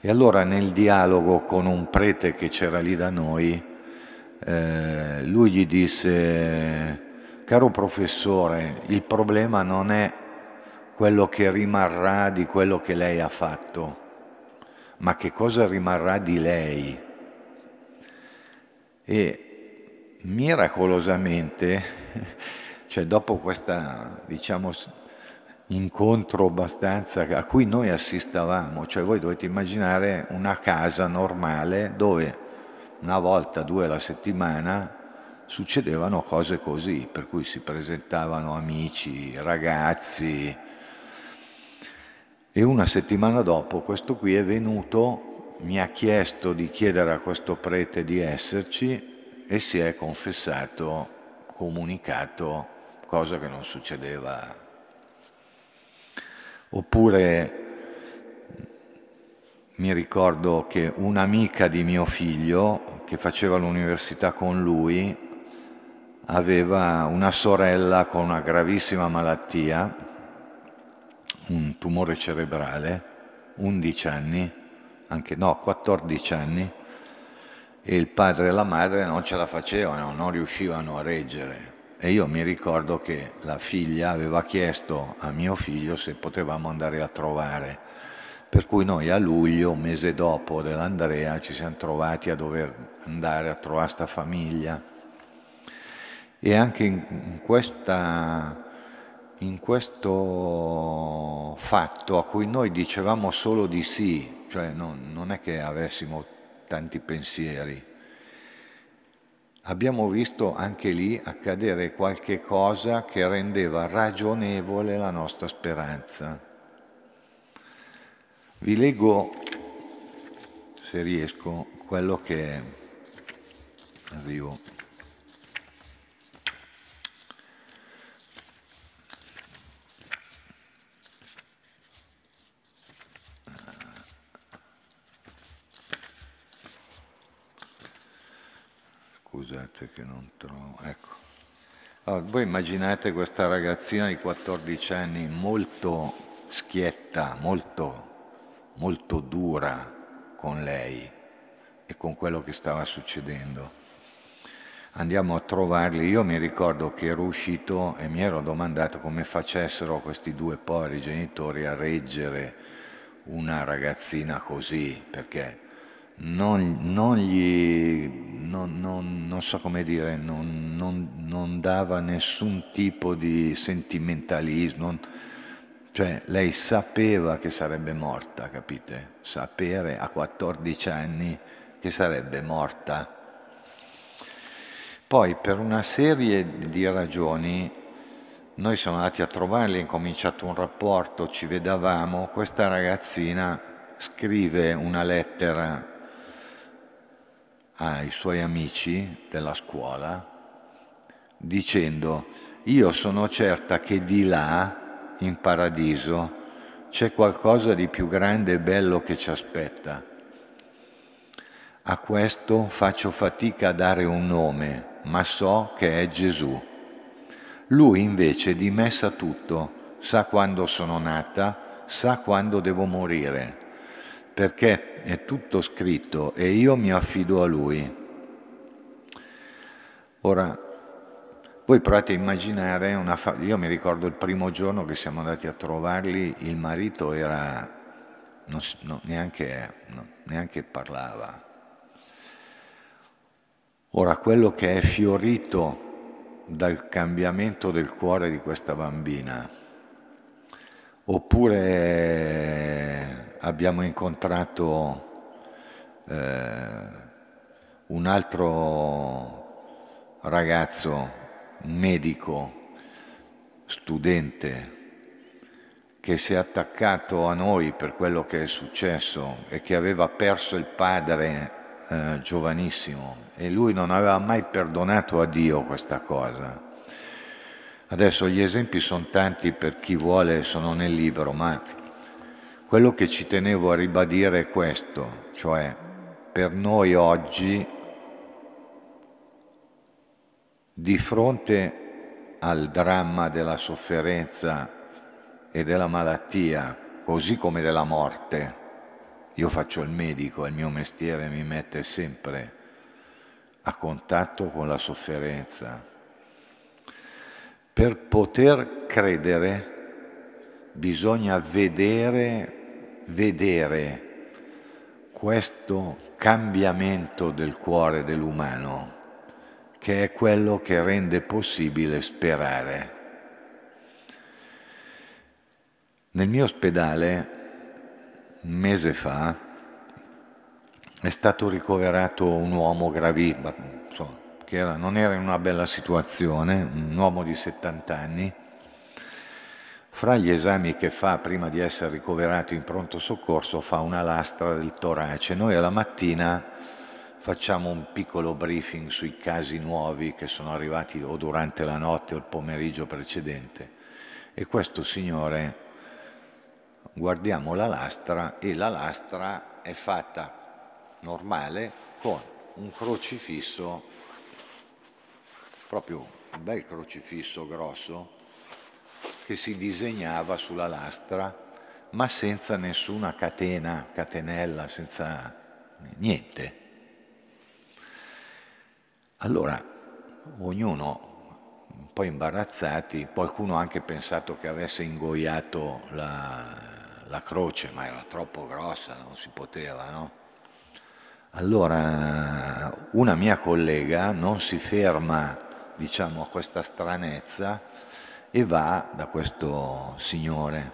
E allora nel dialogo con un prete che c'era lì da noi, eh, lui gli disse, caro professore, il problema non è quello che rimarrà di quello che lei ha fatto, ma che cosa rimarrà di lei. E miracolosamente, cioè dopo questo diciamo, incontro abbastanza a cui noi assistavamo, cioè voi dovete immaginare una casa normale dove una volta, due alla settimana succedevano cose così, per cui si presentavano amici, ragazzi, e una settimana dopo questo qui è venuto, mi ha chiesto di chiedere a questo prete di esserci e si è confessato, comunicato, cosa che non succedeva. Oppure mi ricordo che un'amica di mio figlio, che faceva l'università con lui, aveva una sorella con una gravissima malattia un tumore cerebrale, 11 anni, anche no, 14 anni, e il padre e la madre non ce la facevano, non riuscivano a reggere. E io mi ricordo che la figlia aveva chiesto a mio figlio se potevamo andare a trovare. Per cui noi a luglio, un mese dopo dell'Andrea, ci siamo trovati a dover andare a trovare questa famiglia. E anche in questa in questo fatto a cui noi dicevamo solo di sì, cioè non, non è che avessimo tanti pensieri, abbiamo visto anche lì accadere qualche cosa che rendeva ragionevole la nostra speranza. Vi leggo, se riesco, quello che arrivo. Scusate che non trovo, ecco. Allora, voi immaginate questa ragazzina di 14 anni molto schietta, molto, molto dura con lei e con quello che stava succedendo. Andiamo a trovarli, io mi ricordo che ero uscito e mi ero domandato come facessero questi due poveri genitori a reggere una ragazzina così, perché non, non, gli, non, non, so come dire, non, dava nessun tipo di sentimentalismo, cioè lei sapeva che sarebbe morta, capite? Sapere a 14 anni che sarebbe morta. Poi per una serie di ragioni noi siamo andati a trovarli, è cominciato un rapporto, ci vedavamo, questa ragazzina scrive una lettera ai suoi amici della scuola dicendo io sono certa che di là, in paradiso, c'è qualcosa di più grande e bello che ci aspetta. A questo faccio fatica a dare un nome, ma so che è Gesù. Lui invece di me sa tutto, sa quando sono nata, sa quando devo morire, perché è tutto scritto e io mi affido a Lui. Ora, voi provate a immaginare una fa- io mi ricordo il primo giorno che siamo andati a trovarli, il marito era, non, no, neanche, no, neanche parlava. Ora, quello che è fiorito dal cambiamento del cuore di questa bambina, oppure abbiamo incontrato eh, un altro ragazzo, medico, studente, che si è attaccato a noi per quello che è successo e che aveva perso il padre eh, giovanissimo e lui non aveva mai perdonato a Dio questa cosa. Adesso gli esempi sono tanti per chi vuole, sono nel libro, ma quello che ci tenevo a ribadire è questo, cioè per noi oggi, di fronte al dramma della sofferenza e della malattia, così come della morte, io faccio il medico, il mio mestiere mi mette sempre a contatto con la sofferenza. Per poter credere bisogna vedere, vedere questo cambiamento del cuore dell'umano, che è quello che rende possibile sperare. Nel mio ospedale, un mese fa, è stato ricoverato un uomo gravissimo, che era, non era in una bella situazione, un uomo di 70 anni. Fra gli esami che fa prima di essere ricoverato in pronto soccorso fa una lastra del torace. Noi alla mattina facciamo un piccolo briefing sui casi nuovi che sono arrivati o durante la notte o il pomeriggio precedente. E questo signore, guardiamo la lastra e la lastra è fatta normale con un crocifisso, proprio un bel crocifisso grosso, che si disegnava sulla lastra, ma senza nessuna catena, catenella, senza niente. Allora, ognuno un po' imbarazzati, qualcuno ha anche pensato che avesse ingoiato la, la croce, ma era troppo grossa, non si poteva, no? Allora una mia collega non si ferma diciamo, a questa stranezza e va da questo signore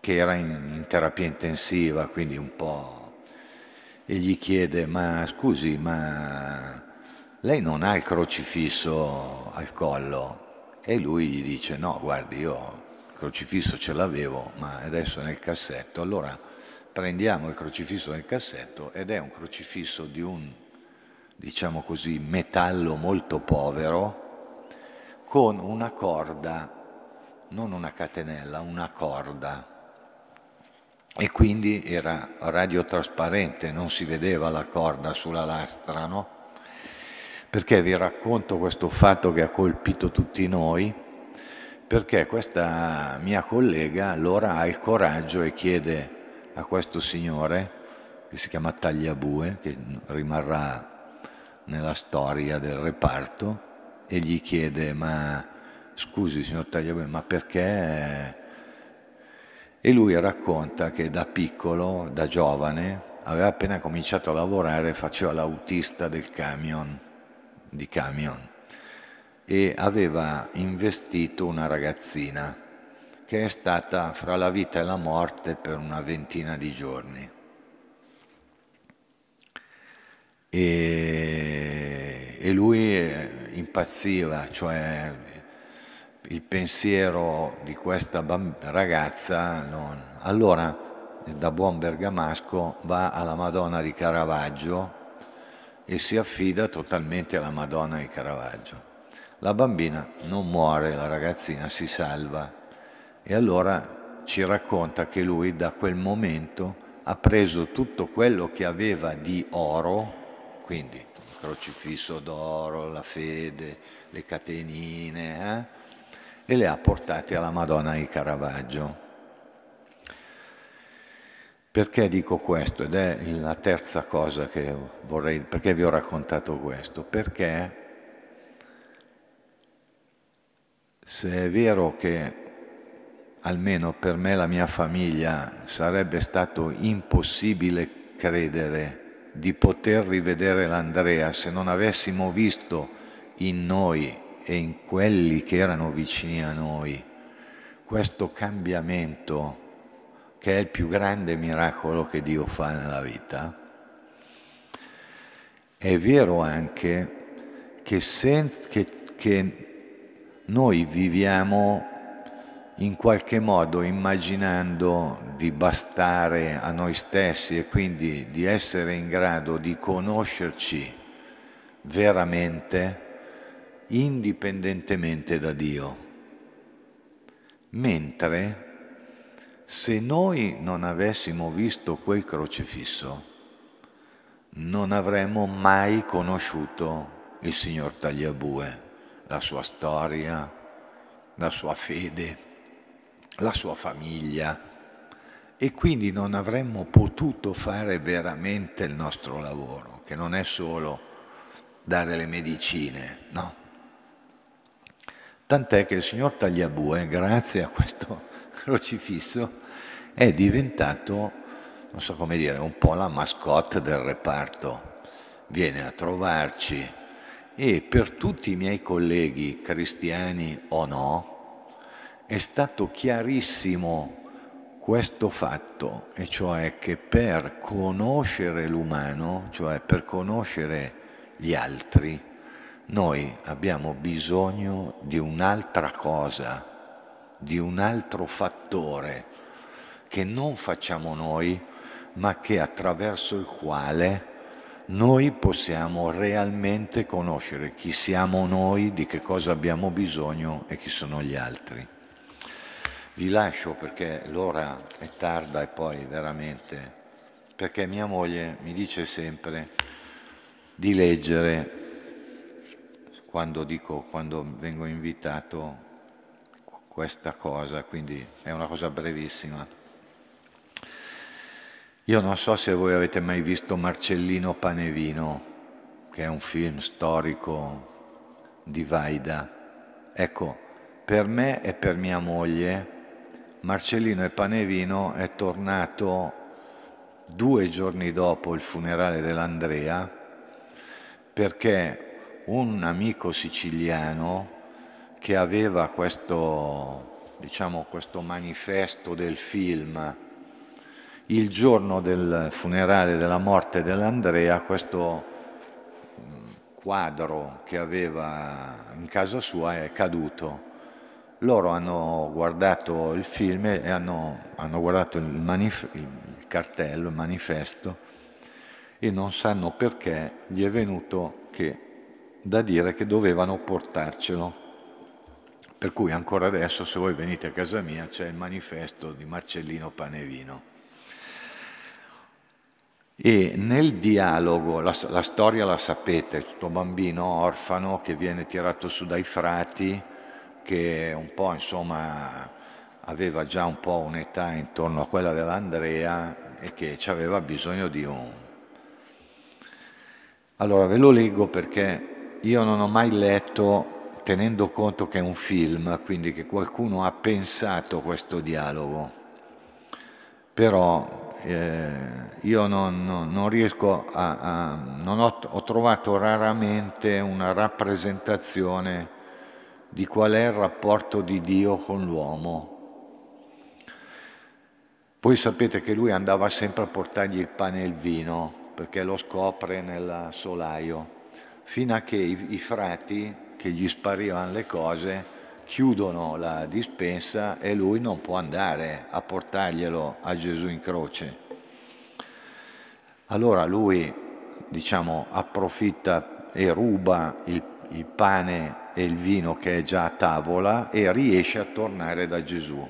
che era in, in terapia intensiva, quindi un po', e gli chiede, ma scusi, ma lei non ha il crocifisso al collo? E lui gli dice, no, guardi, io il crocifisso ce l'avevo, ma adesso è nel cassetto. Allora prendiamo il crocifisso nel cassetto ed è un crocifisso di un, diciamo così, metallo molto povero con una corda, non una catenella, una corda. E quindi era radiotrasparente, non si vedeva la corda sulla lastra, no? Perché vi racconto questo fatto che ha colpito tutti noi? Perché questa mia collega allora ha il coraggio e chiede a questo signore che si chiama Tagliabue, che rimarrà nella storia del reparto, e gli chiede, ma scusi signor Tagliabue, ma perché? E lui racconta che da piccolo, da giovane, aveva appena cominciato a lavorare, faceva l'autista del camion, di camion, e aveva investito una ragazzina che è stata fra la vita e la morte per una ventina di giorni. E, e lui impazziva, cioè il pensiero di questa ragazza, non. allora da buon bergamasco va alla Madonna di Caravaggio e si affida totalmente alla Madonna di Caravaggio. La bambina non muore, la ragazzina si salva e allora ci racconta che lui da quel momento ha preso tutto quello che aveva di oro, quindi crocifisso d'oro, la fede, le catenine, eh, e le ha portate alla Madonna di Caravaggio. Perché dico questo? Ed è la terza cosa che vorrei, perché vi ho raccontato questo? Perché se è vero che almeno per me e la mia famiglia, sarebbe stato impossibile credere di poter rivedere l'Andrea se non avessimo visto in noi e in quelli che erano vicini a noi questo cambiamento che è il più grande miracolo che Dio fa nella vita, è vero anche che, senza, che, che noi viviamo in qualche modo immaginando di bastare a noi stessi e quindi di essere in grado di conoscerci veramente indipendentemente da Dio. Mentre se noi non avessimo visto quel crocifisso, non avremmo mai conosciuto il signor Tagliabue, la sua storia, la sua fede la sua famiglia e quindi non avremmo potuto fare veramente il nostro lavoro, che non è solo dare le medicine, no. Tant'è che il signor Tagliabue, grazie a questo crocifisso, è diventato, non so come dire, un po' la mascotte del reparto. Viene a trovarci e per tutti i miei colleghi, cristiani o no, è stato chiarissimo questo fatto, e cioè che per conoscere l'umano, cioè per conoscere gli altri, noi abbiamo bisogno di un'altra cosa, di un altro fattore che non facciamo noi, ma che attraverso il quale noi possiamo realmente conoscere chi siamo noi, di che cosa abbiamo bisogno e chi sono gli altri. Vi lascio perché l'ora è tarda e poi veramente, perché mia moglie mi dice sempre di leggere quando, dico, quando vengo invitato questa cosa, quindi è una cosa brevissima. Io non so se voi avete mai visto Marcellino Panevino, che è un film storico di Vaida. Ecco, per me e per mia moglie Marcellino Panevino è tornato due giorni dopo il funerale dell'Andrea perché un amico siciliano che aveva questo, diciamo, questo manifesto del film il giorno del funerale della morte dell'Andrea, questo quadro che aveva in casa sua è caduto loro hanno guardato il film e hanno, hanno guardato il, manif- il cartello, il manifesto e non sanno perché gli è venuto che, da dire che dovevano portarcelo. Per cui ancora adesso se voi venite a casa mia c'è il manifesto di Marcellino Panevino. E nel dialogo, la, la storia la sapete, questo bambino orfano che viene tirato su dai frati, che un po' insomma aveva già un po' un'età intorno a quella dell'Andrea e che aveva bisogno di un... Allora ve lo leggo perché io non ho mai letto tenendo conto che è un film, quindi che qualcuno ha pensato questo dialogo, però eh, io non, non, non, riesco a... a non ho, ho trovato raramente una rappresentazione di qual è il rapporto di Dio con l'uomo. Voi sapete che lui andava sempre a portargli il pane e il vino, perché lo scopre nel solaio, fino a che i, i frati, che gli sparivano le cose, chiudono la dispensa e lui non può andare a portarglielo a Gesù in croce. Allora lui, diciamo, approfitta e ruba il, il pane e il vino che è già a tavola e riesce a tornare da Gesù.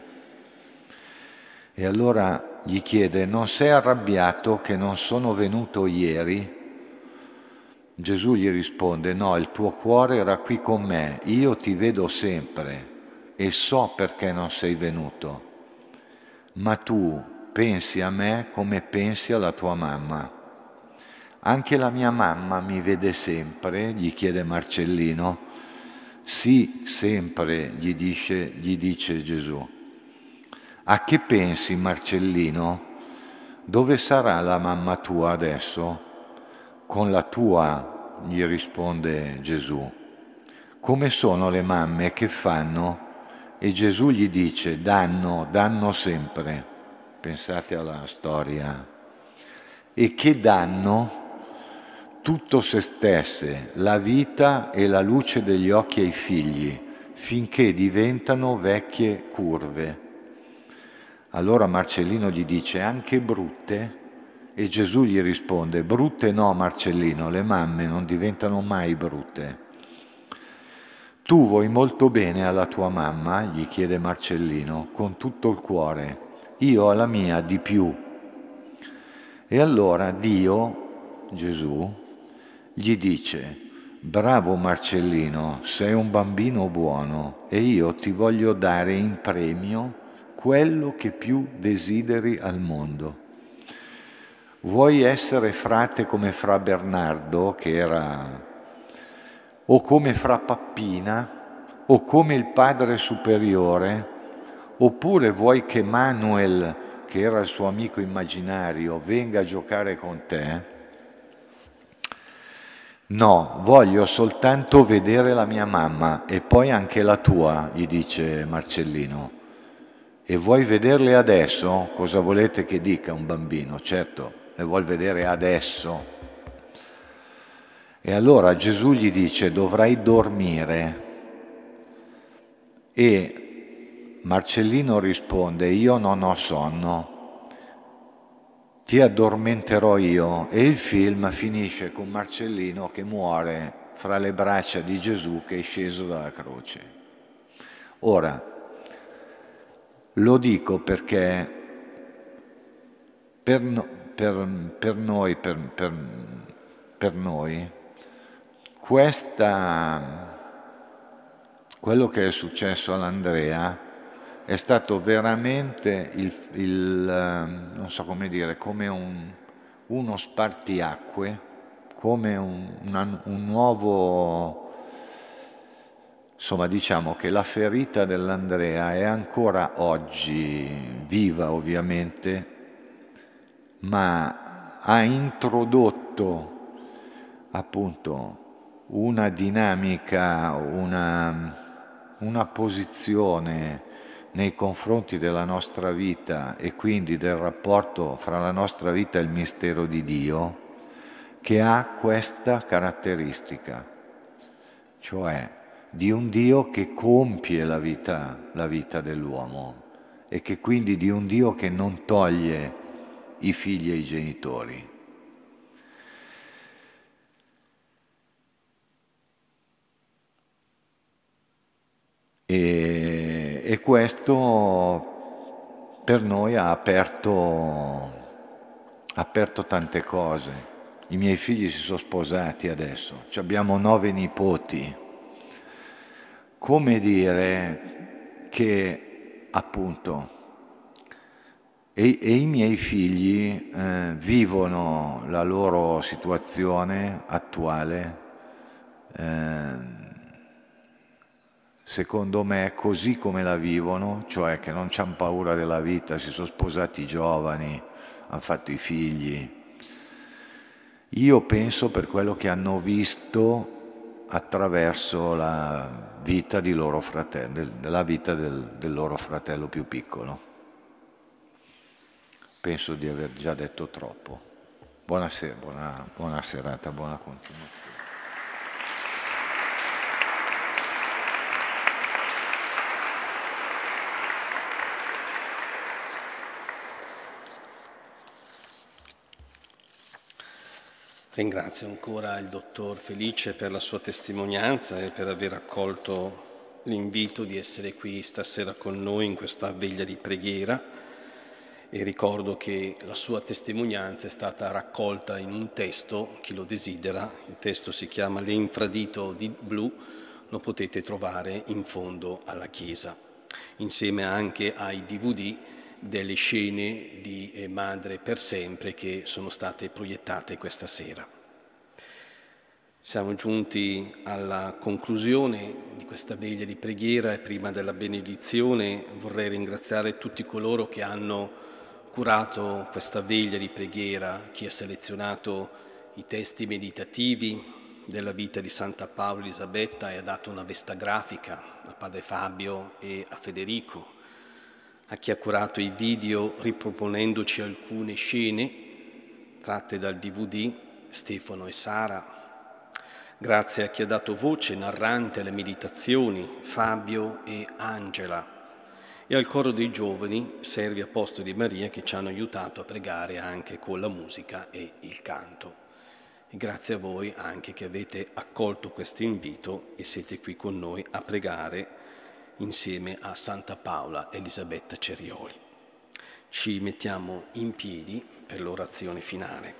E allora gli chiede, non sei arrabbiato che non sono venuto ieri? Gesù gli risponde, no, il tuo cuore era qui con me, io ti vedo sempre e so perché non sei venuto, ma tu pensi a me come pensi alla tua mamma. Anche la mia mamma mi vede sempre, gli chiede Marcellino, sì, sempre, gli dice, gli dice Gesù. A che pensi, Marcellino? Dove sarà la mamma tua adesso? Con la tua, gli risponde Gesù. Come sono le mamme che fanno? E Gesù gli dice, danno, danno sempre. pensate alla storia, e che danno tutto se stesse, la vita e la luce degli occhi ai figli, finché diventano vecchie curve. Allora Marcellino gli dice, anche brutte? E Gesù gli risponde, brutte no Marcellino, le mamme non diventano mai brutte. Tu vuoi molto bene alla tua mamma, gli chiede Marcellino, con tutto il cuore, io alla mia di più. E allora Dio, Gesù, gli dice, bravo Marcellino, sei un bambino buono e io ti voglio dare in premio quello che più desideri al mondo. Vuoi essere frate come fra Bernardo, che era o come fra Pappina, o come il padre superiore, oppure vuoi che Manuel, che era il suo amico immaginario, venga a giocare con te? No, voglio soltanto vedere la mia mamma e poi anche la tua, gli dice Marcellino. E vuoi vederle adesso? Cosa volete che dica un bambino? Certo, le vuol vedere adesso. E allora Gesù gli dice dovrai dormire. E Marcellino risponde io non ho sonno, ti addormenterò io. E il film finisce con Marcellino che muore fra le braccia di Gesù che è sceso dalla croce. Ora, lo dico perché per, per, per noi, per, per noi questa, quello che è successo all'Andrea è stato veramente il, il non so come dire, come un, uno spartiacque, come un, una, un nuovo, insomma diciamo che la ferita dell'Andrea è ancora oggi viva ovviamente, ma ha introdotto appunto una dinamica, una, una posizione nei confronti della nostra vita e quindi del rapporto fra la nostra vita e il mistero di Dio che ha questa caratteristica, cioè di un Dio che compie la vita, la vita dell'uomo e che quindi di un Dio che non toglie i figli ai genitori. E, e questo per noi ha aperto, aperto tante cose. I miei figli si sono sposati adesso, abbiamo nove nipoti. Come dire che appunto e, e i miei figli eh, vivono la loro situazione attuale eh, secondo me, così come la vivono, cioè che non hanno paura della vita, si sono sposati giovani, hanno fatto i figli. Io penso per quello che hanno visto attraverso la vita, fratello, la vita del, del loro fratello più piccolo. Penso di aver già detto troppo. Buonasera, buona, buona serata, buona continuazione. Ringrazio ancora il dottor Felice per la sua testimonianza e per aver accolto l'invito di essere qui stasera con noi in questa veglia di preghiera. E ricordo che la sua testimonianza è stata raccolta in un testo, chi lo desidera, il testo si chiama L'infradito di blu, lo potete trovare in fondo alla chiesa, insieme anche ai DVD delle scene di eh, Madre per sempre che sono state proiettate questa sera. Siamo giunti alla conclusione di questa veglia di preghiera e prima della benedizione vorrei ringraziare tutti coloro che hanno curato questa veglia di preghiera, chi ha selezionato i testi meditativi della vita di Santa Paola Elisabetta e ha dato una vesta grafica a padre Fabio e a Federico, a chi ha curato i video riproponendoci alcune scene tratte dal DVD, Stefano e Sara. Grazie a chi ha dato voce narrante alle meditazioni, Fabio e Angela. E al coro dei giovani, servi apostoli di Maria, che ci hanno aiutato a pregare anche con la musica e il canto. E grazie a voi anche che avete accolto questo invito e siete qui con noi a pregare insieme a Santa Paola Elisabetta Cerioli. Ci mettiamo in piedi per l'orazione finale.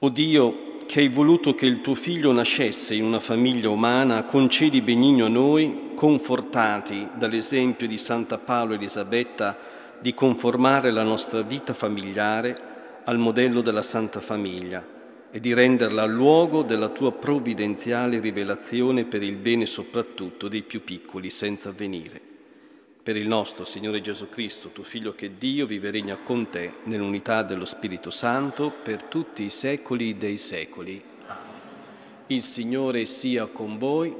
O Dio, che hai voluto che il tuo figlio nascesse in una famiglia umana, concedi benigno a noi, confortati dall'esempio di Santa Paola Elisabetta, di conformare la nostra vita familiare al modello della Santa Famiglia e di renderla luogo della tua provvidenziale rivelazione per il bene soprattutto dei più piccoli senza avvenire. Per il nostro Signore Gesù Cristo, tuo Figlio che Dio vive e regna con te nell'unità dello Spirito Santo per tutti i secoli dei secoli. Amen. Il Signore sia con voi.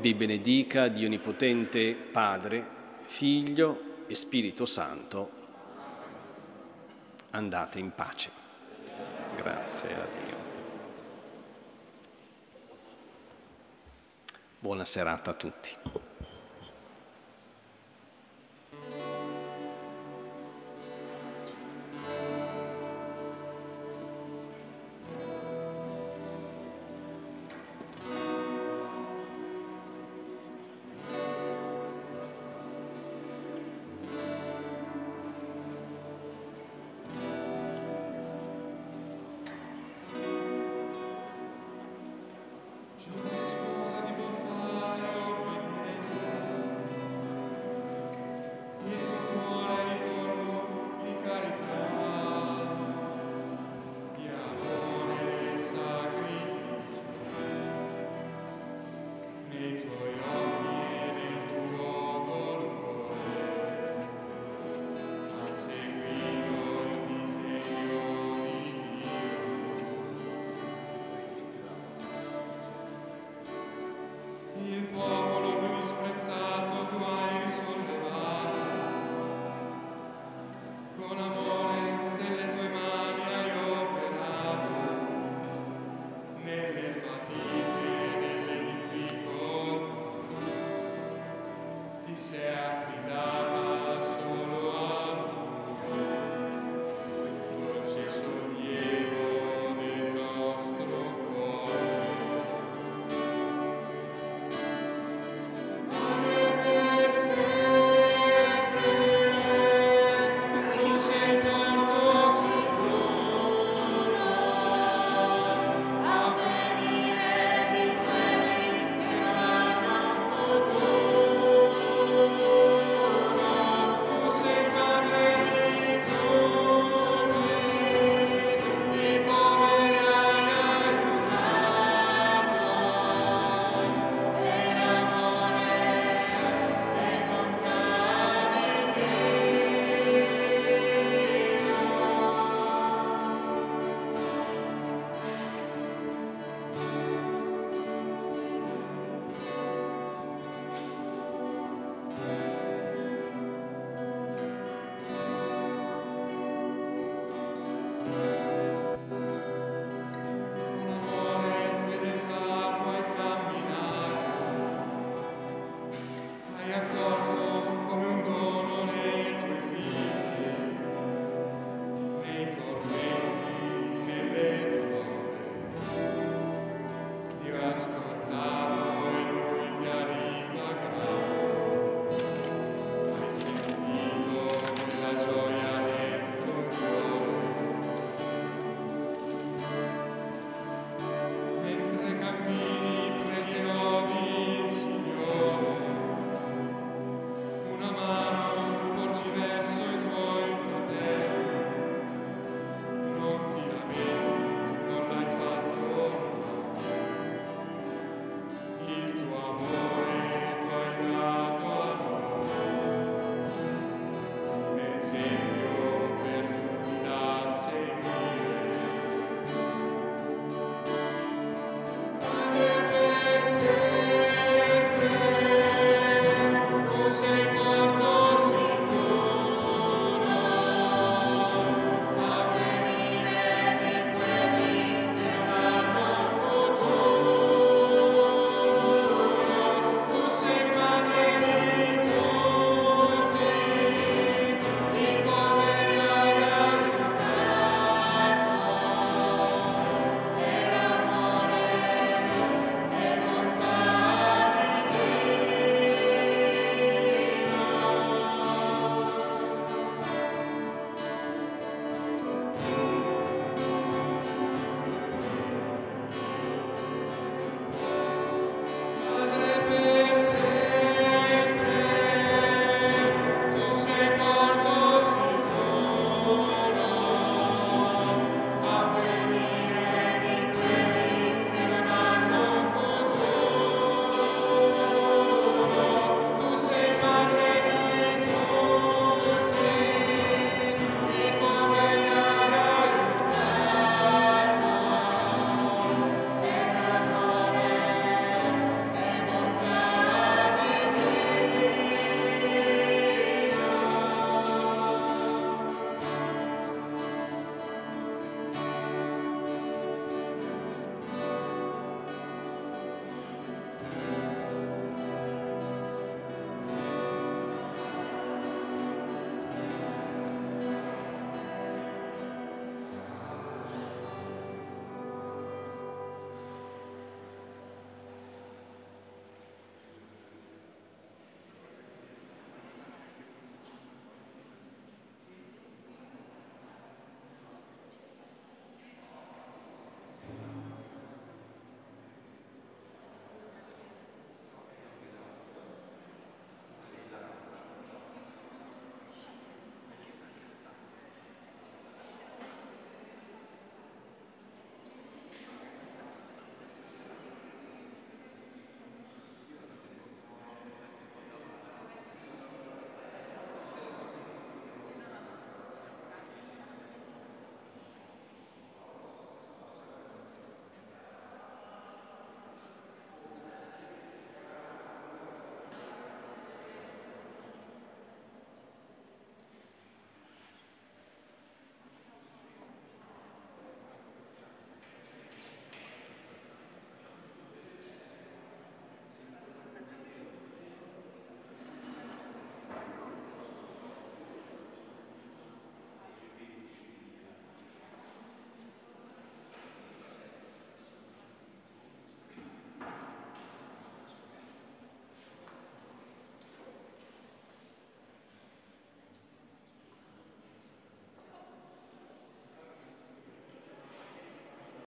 Vi benedica Dio Onnipotente Padre, Figlio e Spirito Santo andate in pace. Grazie a Dio. Buona serata a tutti.